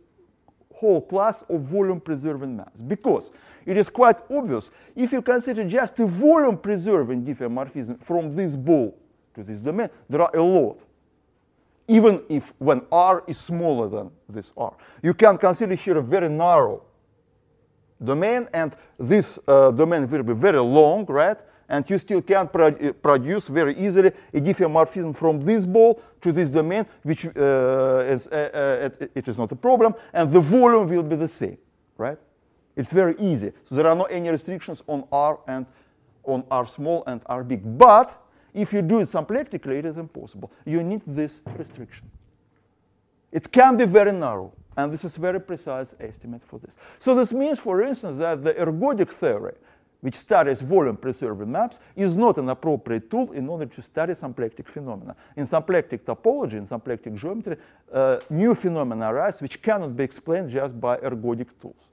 whole class of volume preserving maps. Because it is quite obvious if you consider just the volume preserving diffeomorphism from this ball to this domain, there are a lot. Even if when R is smaller than this R. You can consider here a very narrow domain, and this uh, domain will be very long, right? And you still can pro uh, produce very easily a diffeomorphism from this ball to this domain, which uh, is, uh, uh, it is not a problem, and the volume will be the same, right? It's very easy. So there are no any restrictions on R and on R small and R big. But if you do it symplectically, it is impossible. You need this restriction. It can be very narrow, and this is a very precise estimate for this. So this means, for instance, that the ergodic theory, which studies volume preserving maps, is not an appropriate tool in order to study symplectic phenomena. In symplectic topology, in symplectic geometry, uh, new phenomena arise which cannot be explained just by ergodic tools.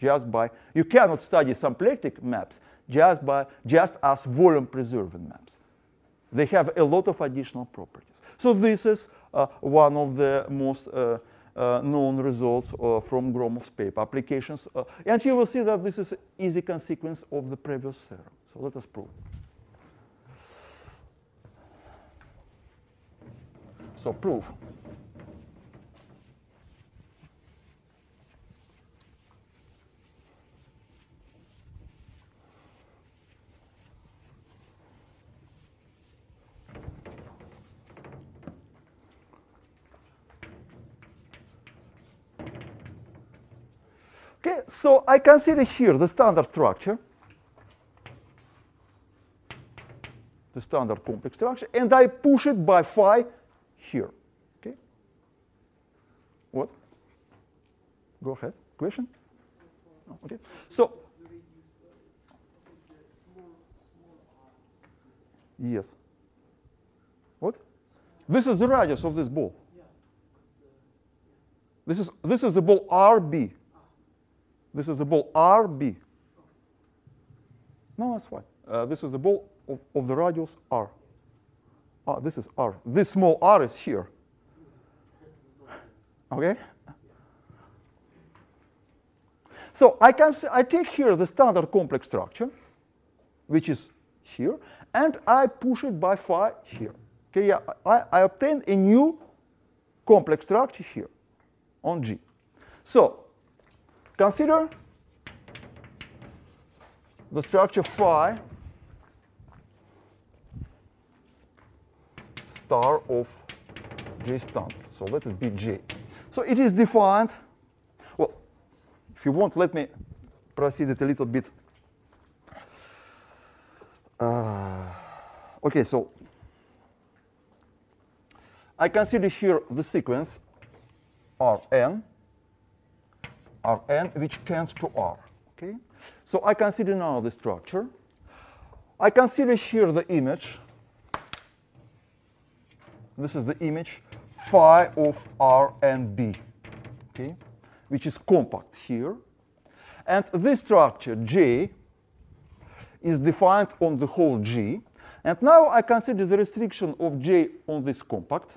Just by, you cannot study symplectic maps just, by, just as volume preserving maps. They have a lot of additional properties. So this is uh, one of the most uh, uh, known results uh, from Gromov's paper applications. Uh, and you will see that this is easy consequence of the previous theorem. So let us prove. So proof. Okay, so I consider here the standard structure, the standard complex structure, and I push it by phi here. Okay. What? Go ahead. Question? No, okay. So. Yes. What? This is the radius of this ball. This is, this is the ball RB. This is the ball RB. No, that's fine. Uh, this is the ball of, of the radius R. Ah, this is R. This small r is here. Okay? So I can I take here the standard complex structure, which is here, and I push it by phi here. Okay, yeah, I, I obtain a new complex structure here on G. So consider the structure phi star of J standard. So let it be J. So it is defined. Well, if you want, let me proceed it a little bit. Uh, okay, so I consider here the sequence Rn, Rn which tends to R. Okay? So I consider now the structure. I consider here the image. This is the image phi of R and B, okay, which is compact here. And this structure J is defined on the whole G. And now I consider the restriction of J on this compact.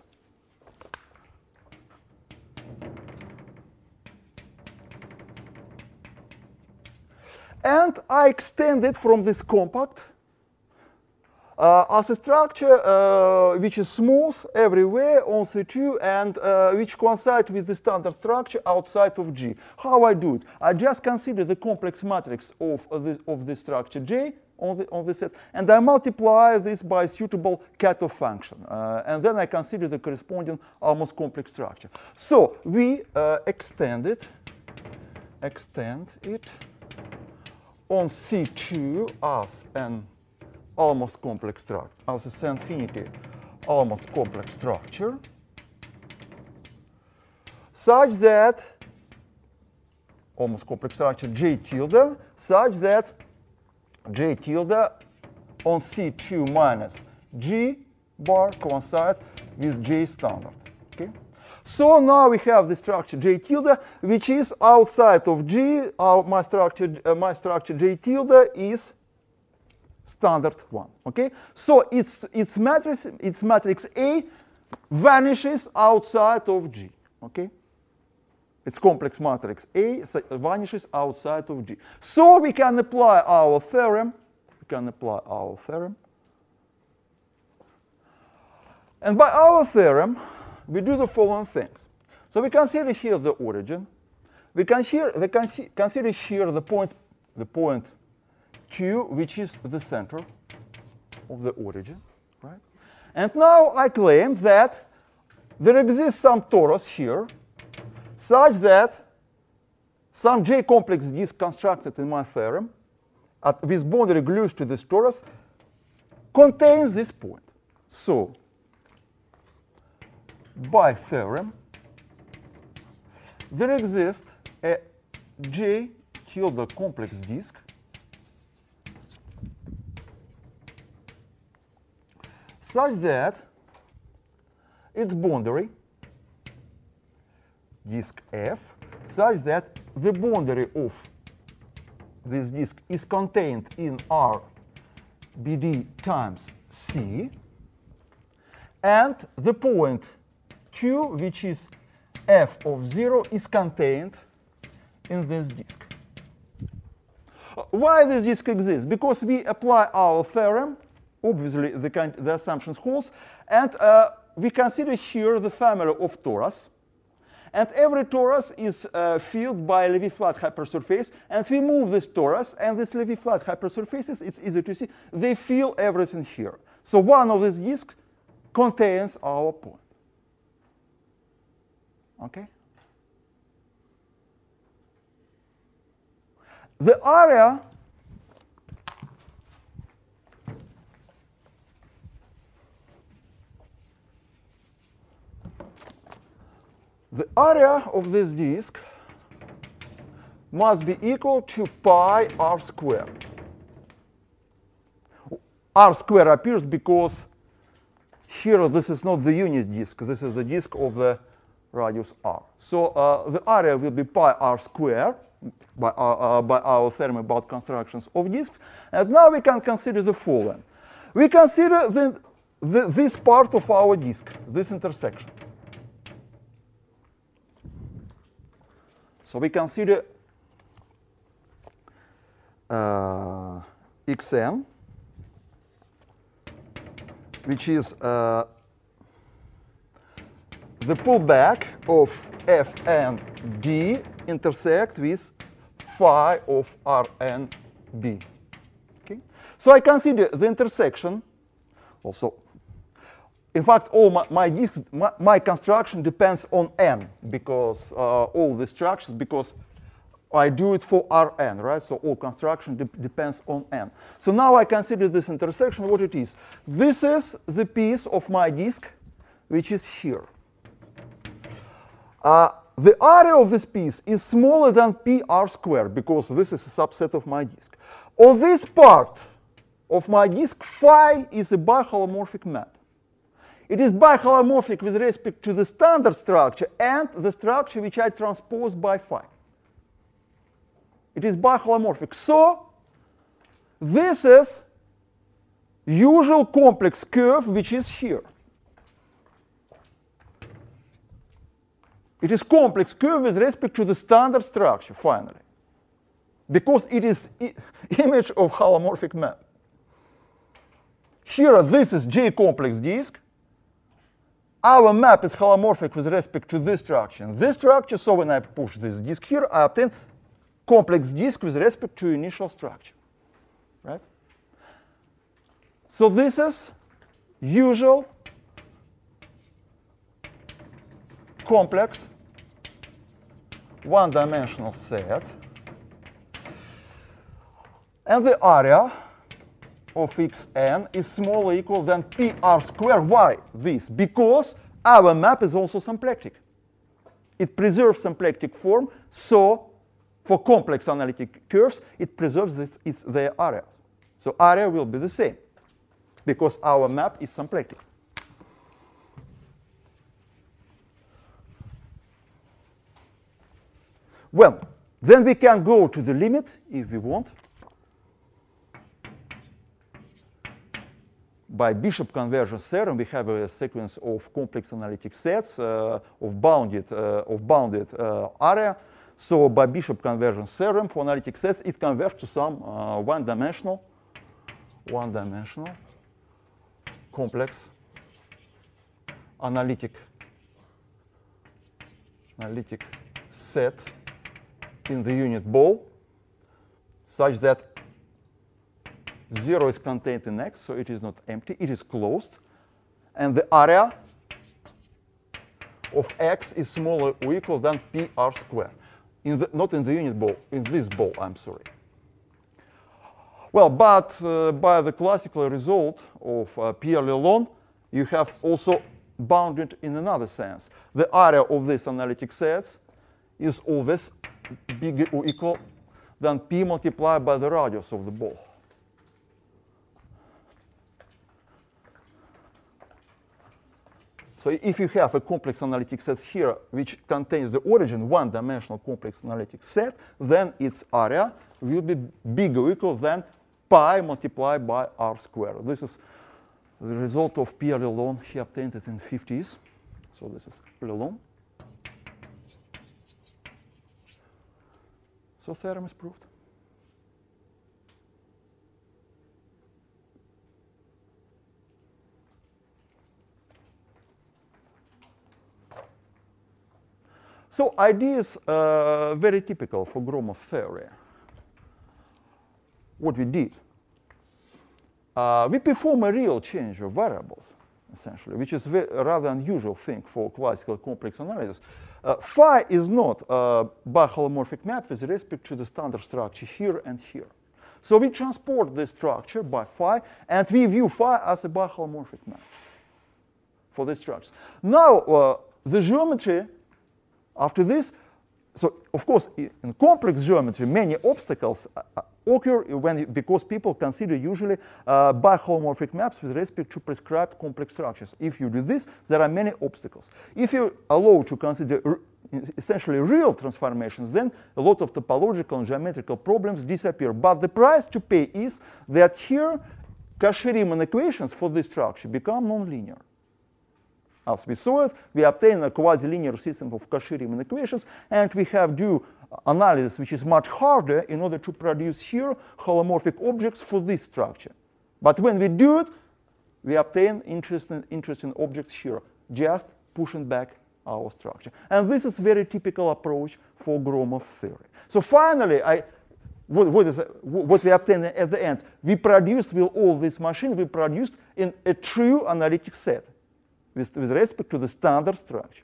And I extend it from this compact uh, as a structure uh, which is smooth everywhere on C2 and uh, which coincides with the standard structure outside of G. How I do it? I just consider the complex matrix of, this, of the structure J on the, on the set, and I multiply this by a suitable cut-off function. Uh, and then I consider the corresponding almost complex structure. So we uh, extend it, extend it on C2 as an almost complex structure, as a C-infinity almost complex structure, such that almost complex structure J tilde, such that J tilde on C2 minus G bar coincide with J standard. So now we have the structure J tilde, which is outside of G. Our, my structure, uh, my structure J tilde is standard one. Okay. So its its matrix its matrix A vanishes outside of G. Okay. Its complex matrix A vanishes outside of G. So we can apply our theorem. We can apply our theorem. And by our theorem, we do the following things. So we consider here the origin. We consider, we consider here the point, the point Q, which is the center of the origin, right? And now I claim that there exists some torus here such that some J complex disk constructed in my theorem at, with boundary glues to this torus contains this point. So by theorem, there exists a J tilde complex disk such that its boundary, disk F, such that the boundary of this disk is contained in R BD times C, and the point Q, which is f of 0, is contained in this disk. Why this disk exists? Because we apply our theorem, obviously the, the assumptions holds, and uh, we consider here the family of torus. And every torus is uh, filled by a Levi-flat hypersurface, and we move this torus, and this Levi-flat hypersurfaces, it's easy to see, they fill everything here. So one of these disks contains our point. Okay? the area the area of this disk must be equal to pi r squared. r squared appears because here this is not the unit disk, this is the disk of the radius r. So uh, the area will be pi r squared by our, uh, by our theorem about constructions of disks. And now we can consider the following. We consider the, the, this part of our disk, this intersection. So we consider uh, xn, which is uh, the pullback of f and d intersect with phi of rn b. Okay? So I consider the intersection also. In fact, all my, my, my, my construction depends on n because uh, all the structures, because I do it for Rn, right? So all construction de depends on n. So now I consider this intersection what it is. This is the piece of my disk which is here. Uh, the area of this piece is smaller than pr squared because this is a subset of my disk. On this part of my disk, phi is a biholomorphic map. It is biholomorphic with respect to the standard structure and the structure which I transpose by phi. It is biholomorphic. So this is usual complex curve which is here. It is complex curve with respect to the standard structure, finally, because it is image of holomorphic map. Here, this is J complex disk. Our map is holomorphic with respect to this structure. This structure, so when I push this disk here, I obtain complex disk with respect to initial structure, right? So this is usual complex one-dimensional set. And the area of xn is smaller equal than pr squared. Why this? Because our map is also symplectic. It preserves symplectic form, so for complex analytic curves, it preserves this, it's their area. So area will be the same because our map is symplectic. Well, then we can go to the limit if we want. By Bishop convergence theorem, we have a sequence of complex analytic sets uh, of bounded, uh, of bounded uh, area. So by Bishop convergence theorem for analytic sets, it converges to some uh, one-dimensional, one-dimensional complex analytic analytic set in the unit ball such that 0 is contained in X, so it is not empty, it is closed. And the area of X is smaller or equal than PR squared. In the, not in the unit ball, in this ball, I'm sorry. Well, but uh, by the classical result of uh, Pierre Lelong, you have also bounded in another sense. The area of these analytic sets is always bigger or equal than p multiplied by the radius of the ball. So if you have a complex analytic set here which contains the origin one-dimensional complex analytic set, then its area will be bigger or equal than pi multiplied by r squared. This is the result of Pierre Lelong. He obtained it in the 50s. So this is Lelong. So theorem is proved. So ideas uh, very typical for Gromov theory. What we did, uh, we perform a real change of variables, essentially, which is a rather unusual thing for classical complex analysis. Uh, phi is not a biholomorphic map with respect to the standard structure here and here. So we transport this structure by phi, and we view phi as a biholomorphic map for this structure. Now, uh, the geometry after this, so of course, in complex geometry, many obstacles uh, uh, occur when because people consider usually uh, biholomorphic maps with respect to prescribed complex structures. If you do this, there are many obstacles. If you allow to consider essentially real transformations, then a lot of topological and geometrical problems disappear. But the price to pay is that here Cauchy-Riemann equations for this structure become nonlinear. As we saw it, we obtain a quasi-linear system of Cauchy-Riemann equations, and we have do analysis which is much harder in order to produce here holomorphic objects for this structure. But when we do it, we obtain interesting, interesting objects here, just pushing back our structure. And this is very typical approach for Gromov theory. So finally, I, what, what, is, what we obtain at the end? We produced with all this machine, we produced in a true analytic set with, with respect to the standard structure.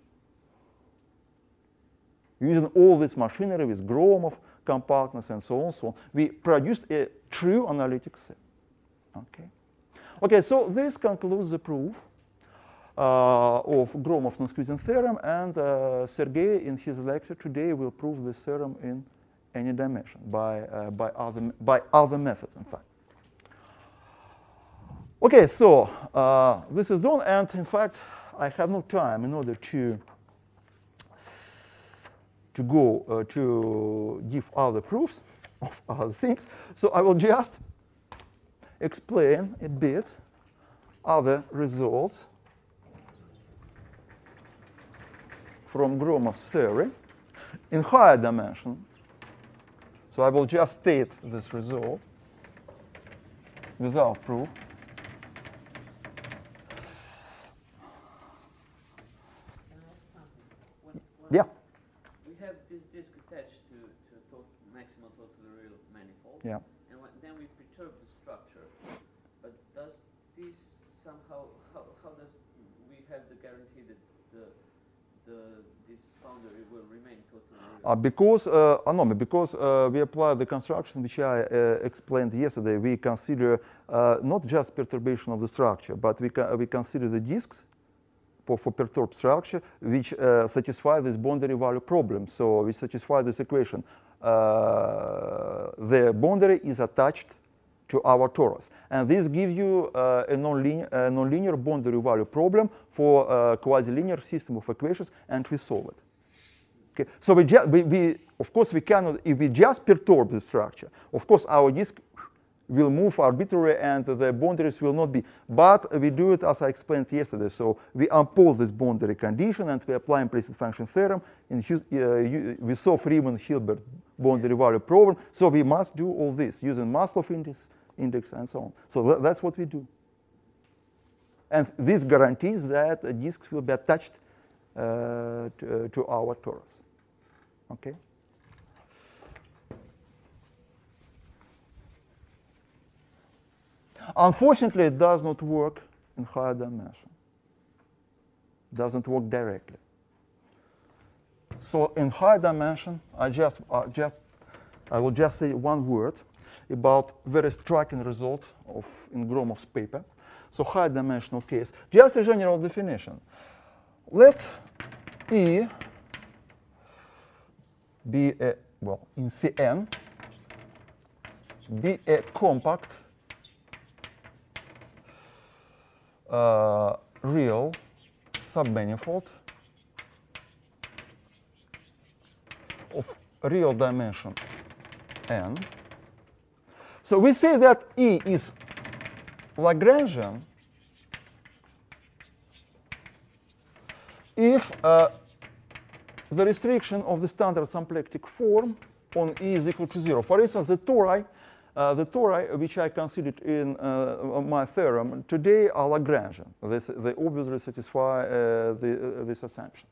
Using all this machinery with Gromov compactness and so on, so on, we produced a true analytic set. Okay. Okay, so this concludes the proof uh, of Gromov non-squeezing theorem, and uh, Sergey in his lecture today will prove this theorem in any dimension by, uh, by, other, by other methods, in fact. Okay, so uh, this is done, and in fact, I have no time in order to to go uh, to give other proofs of other things. So I will just explain a bit other results from Gromov's theory in higher dimension. So I will just state this result without proof. Yeah. We have this disk attached to, to a tot maximal totally real manifold. Yeah. And then we perturb the structure. But does this somehow, how, how does we have the guarantee that the the, this boundary will remain totally uh, because, uh, uh, because uh, we apply the construction which I uh, explained yesterday. We consider uh, not just perturbation of the structure, but we, we consider the disks for, for perturbed structure which satisfy this boundary value problem. So we satisfy this equation. The boundary is attached to our torus. And this gives you uh, a nonlinear, non boundary value problem for a quasi-linear system of equations, and we solve it. Okay, so we, we, we, of course, we cannot, if we just perturb the structure, of course, our disk will move arbitrarily and the boundaries will not be. But we do it as I explained yesterday. So we impose this boundary condition and we apply implicit function theorem. In, uh, we solve Riemann-Hilbert boundary value problem. So we must do all this using Maslov index, index and so on. So th that's what we do. And this guarantees that disks will be attached uh, to, uh, to our torus. Okay? Unfortunately, it does not work in higher dimension. It Doesn't work directly. So in higher dimension, I just, uh, just, I will just say one word about very striking result of in Gromov's paper. So high dimensional case. Just a general definition. Let E be a, well, in Cn, be a compact uh, real submanifold of real dimension n so we say that E is Lagrangian if uh, the restriction of the standard symplectic form on E is equal to zero. For instance, the tori, uh, the tori which I considered in uh, my theorem today are Lagrangian. This, they obviously satisfy uh, the, uh, this assumption.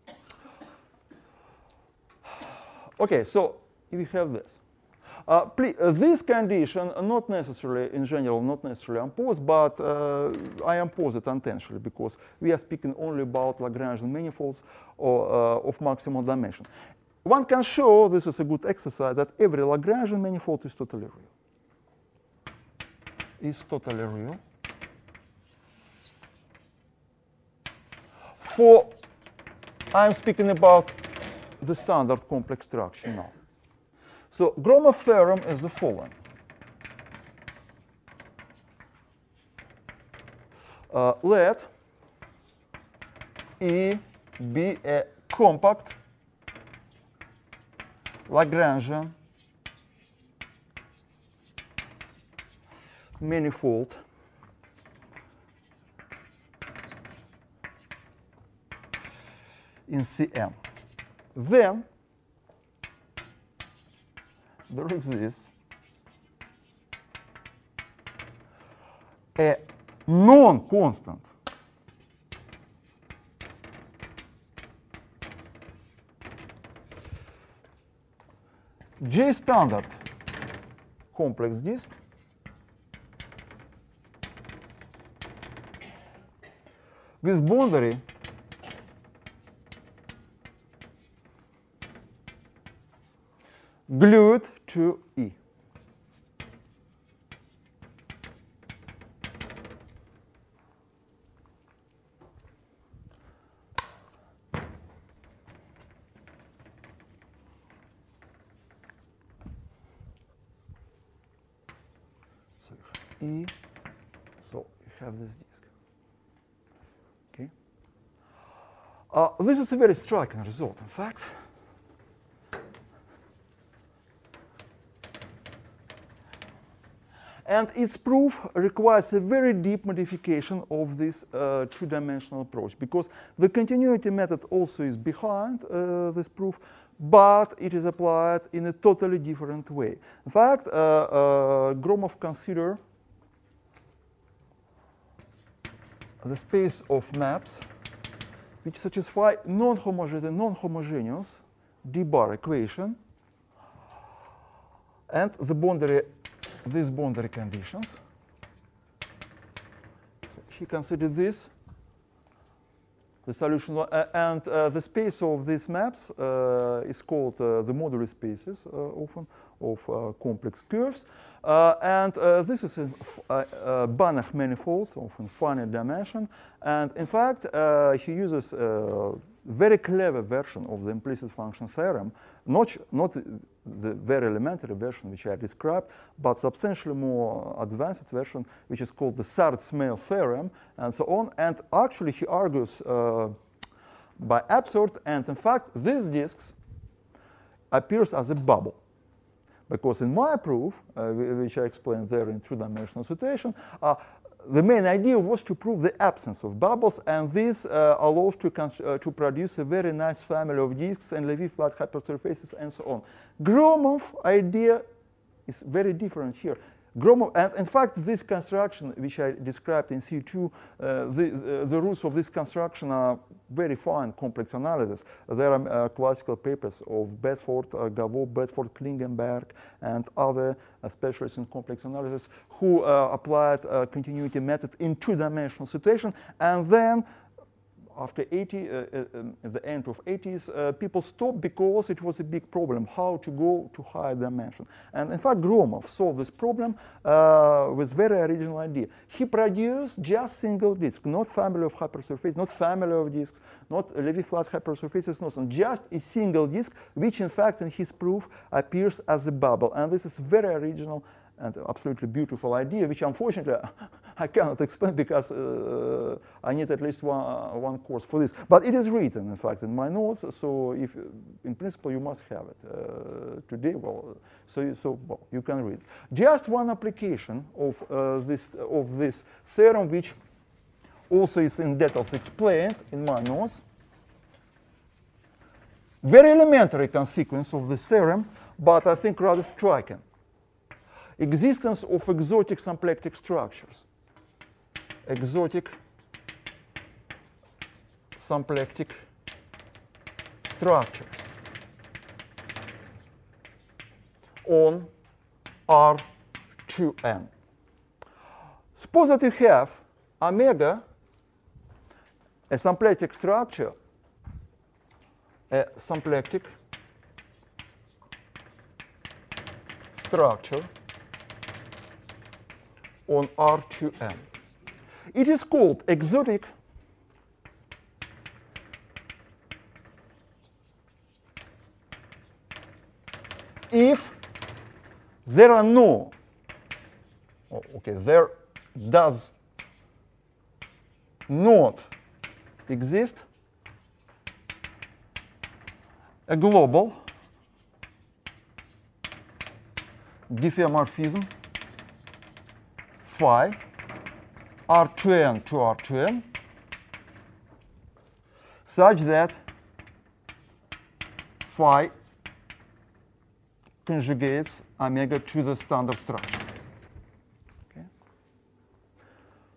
Okay, so we have this. Uh, please, uh, this condition, uh, not necessarily in general, not necessarily imposed, but uh, I impose it intentionally because we are speaking only about Lagrangian manifolds or, of maximal dimension. One can show, this is a good exercise, that every Lagrangian manifold is totally real. Is totally real. For, I'm speaking about the standard complex structure now. So Gromov theorem is the following. Uh, let E be a compact Lagrangian manifold in Cm. Then there exists a non-constant J standard complex disk with boundary glued to E. is a very striking result, in fact. And its proof requires a very deep modification of this uh, two-dimensional approach because the continuity method also is behind uh, this proof, but it is applied in a totally different way. In fact, uh, uh Gromov consider the space of maps which satisfy non-homogeneous non d-bar equation and the boundary these boundary conditions. So he considered this, the solution, uh, and uh, the space of these maps uh, is called uh, the moduli spaces uh, often of uh, complex curves. Uh, and uh, this is a, Banach manifold of infinite dimension. And in fact, uh, he uses a very clever version of the implicit function theorem, not, not the very elementary version which I described, but substantially more advanced version, which is called the Sard-Smale theorem, and so on. And actually, he argues uh, by absurd, and in fact, these disks appears as a bubble. Because in my proof, uh, which I explained there in two-dimensional situation, uh, the main idea was to prove the absence of bubbles, and this uh, allows to, uh, to produce a very nice family of disks and Levi flat hypersurfaces and so on. Gromov idea is very different here. Gromov, and in fact, this construction, which I described in C2, uh, the, uh, the roots of this construction are very fine complex analysis. There are uh, classical papers of Bedford, uh, Gaveau, Bedford, Klingenberg, and other uh, specialists in complex analysis who uh, applied continuity method in two-dimensional situation, and then after 80, uh, uh, um, the end of 80s, uh, people stopped because it was a big problem, how to go to higher dimension. And in fact, Gromov solved this problem uh, with very original idea. He produced just single disk, not family of hypersurface, not family of disks, not Levi-flat hypersurfaces, not just a single disk, which in fact in his proof appears as a bubble. And this is very original and absolutely beautiful idea, which unfortunately I cannot explain because uh, I need at least one, one course for this. But it is written, in fact, in my notes, so if, in principle, you must have it uh, today. Well, so, so well, you can read. Just one application of, uh, this, of this theorem, which also is in details explained in my notes. Very elementary consequence of this theorem, but I think rather striking existence of exotic symplectic structures. Exotic symplectic structures on R2n. Suppose that you have omega, a symplectic structure, a symplectic structure on R2M. It is called exotic if there are no, oh, okay, there does not exist a global diffeomorphism phi R2n to R2n such that phi conjugates omega to the standard structure. Okay.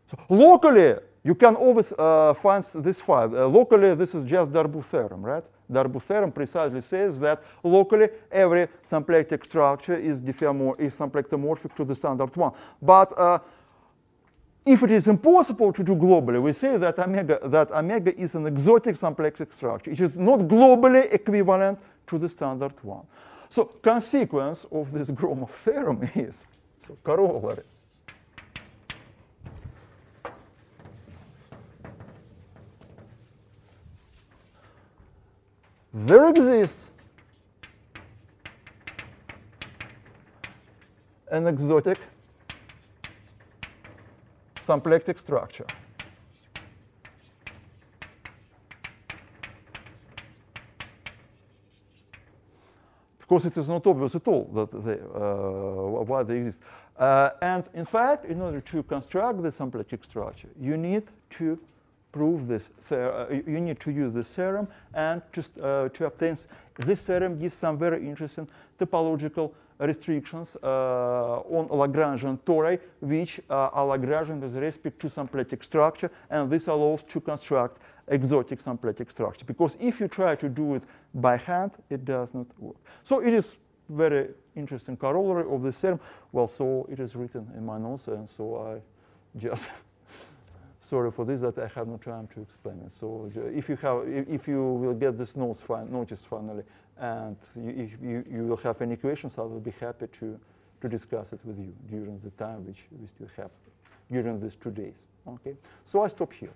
So locally, you can always uh, find this phi. Uh, locally, this is just Darboux theorem, right? Darboux theorem precisely says that locally every symplectic structure is, is symplectomorphic to the standard one. But uh, if it is impossible to do globally, we say that omega, that omega is an exotic symplectic structure. It is not globally equivalent to the standard one. So consequence of this Gromov theorem is, so corollary, there exists an exotic symplectic structure. Because it is not obvious at all that they, uh, why they exist. Uh, and in fact, in order to construct the symplectic structure, you need to prove this, uh, you need to use this theorem and just uh, to obtain, this theorem gives some very interesting topological restrictions uh, on Lagrangian tori, which are Lagrangian with respect to symplectic structure, and this allows to construct exotic symplectic structure. Because if you try to do it by hand, it does not work. So it is very interesting corollary of this theorem. Well, so it is written in my notes, and so I just sorry for this that I have no time to explain it. So if you have, if you will get this notice finally, and you, if you, you will have any questions, I will be happy to, to discuss it with you during the time which we still have, during these two days. Okay, so I stop here.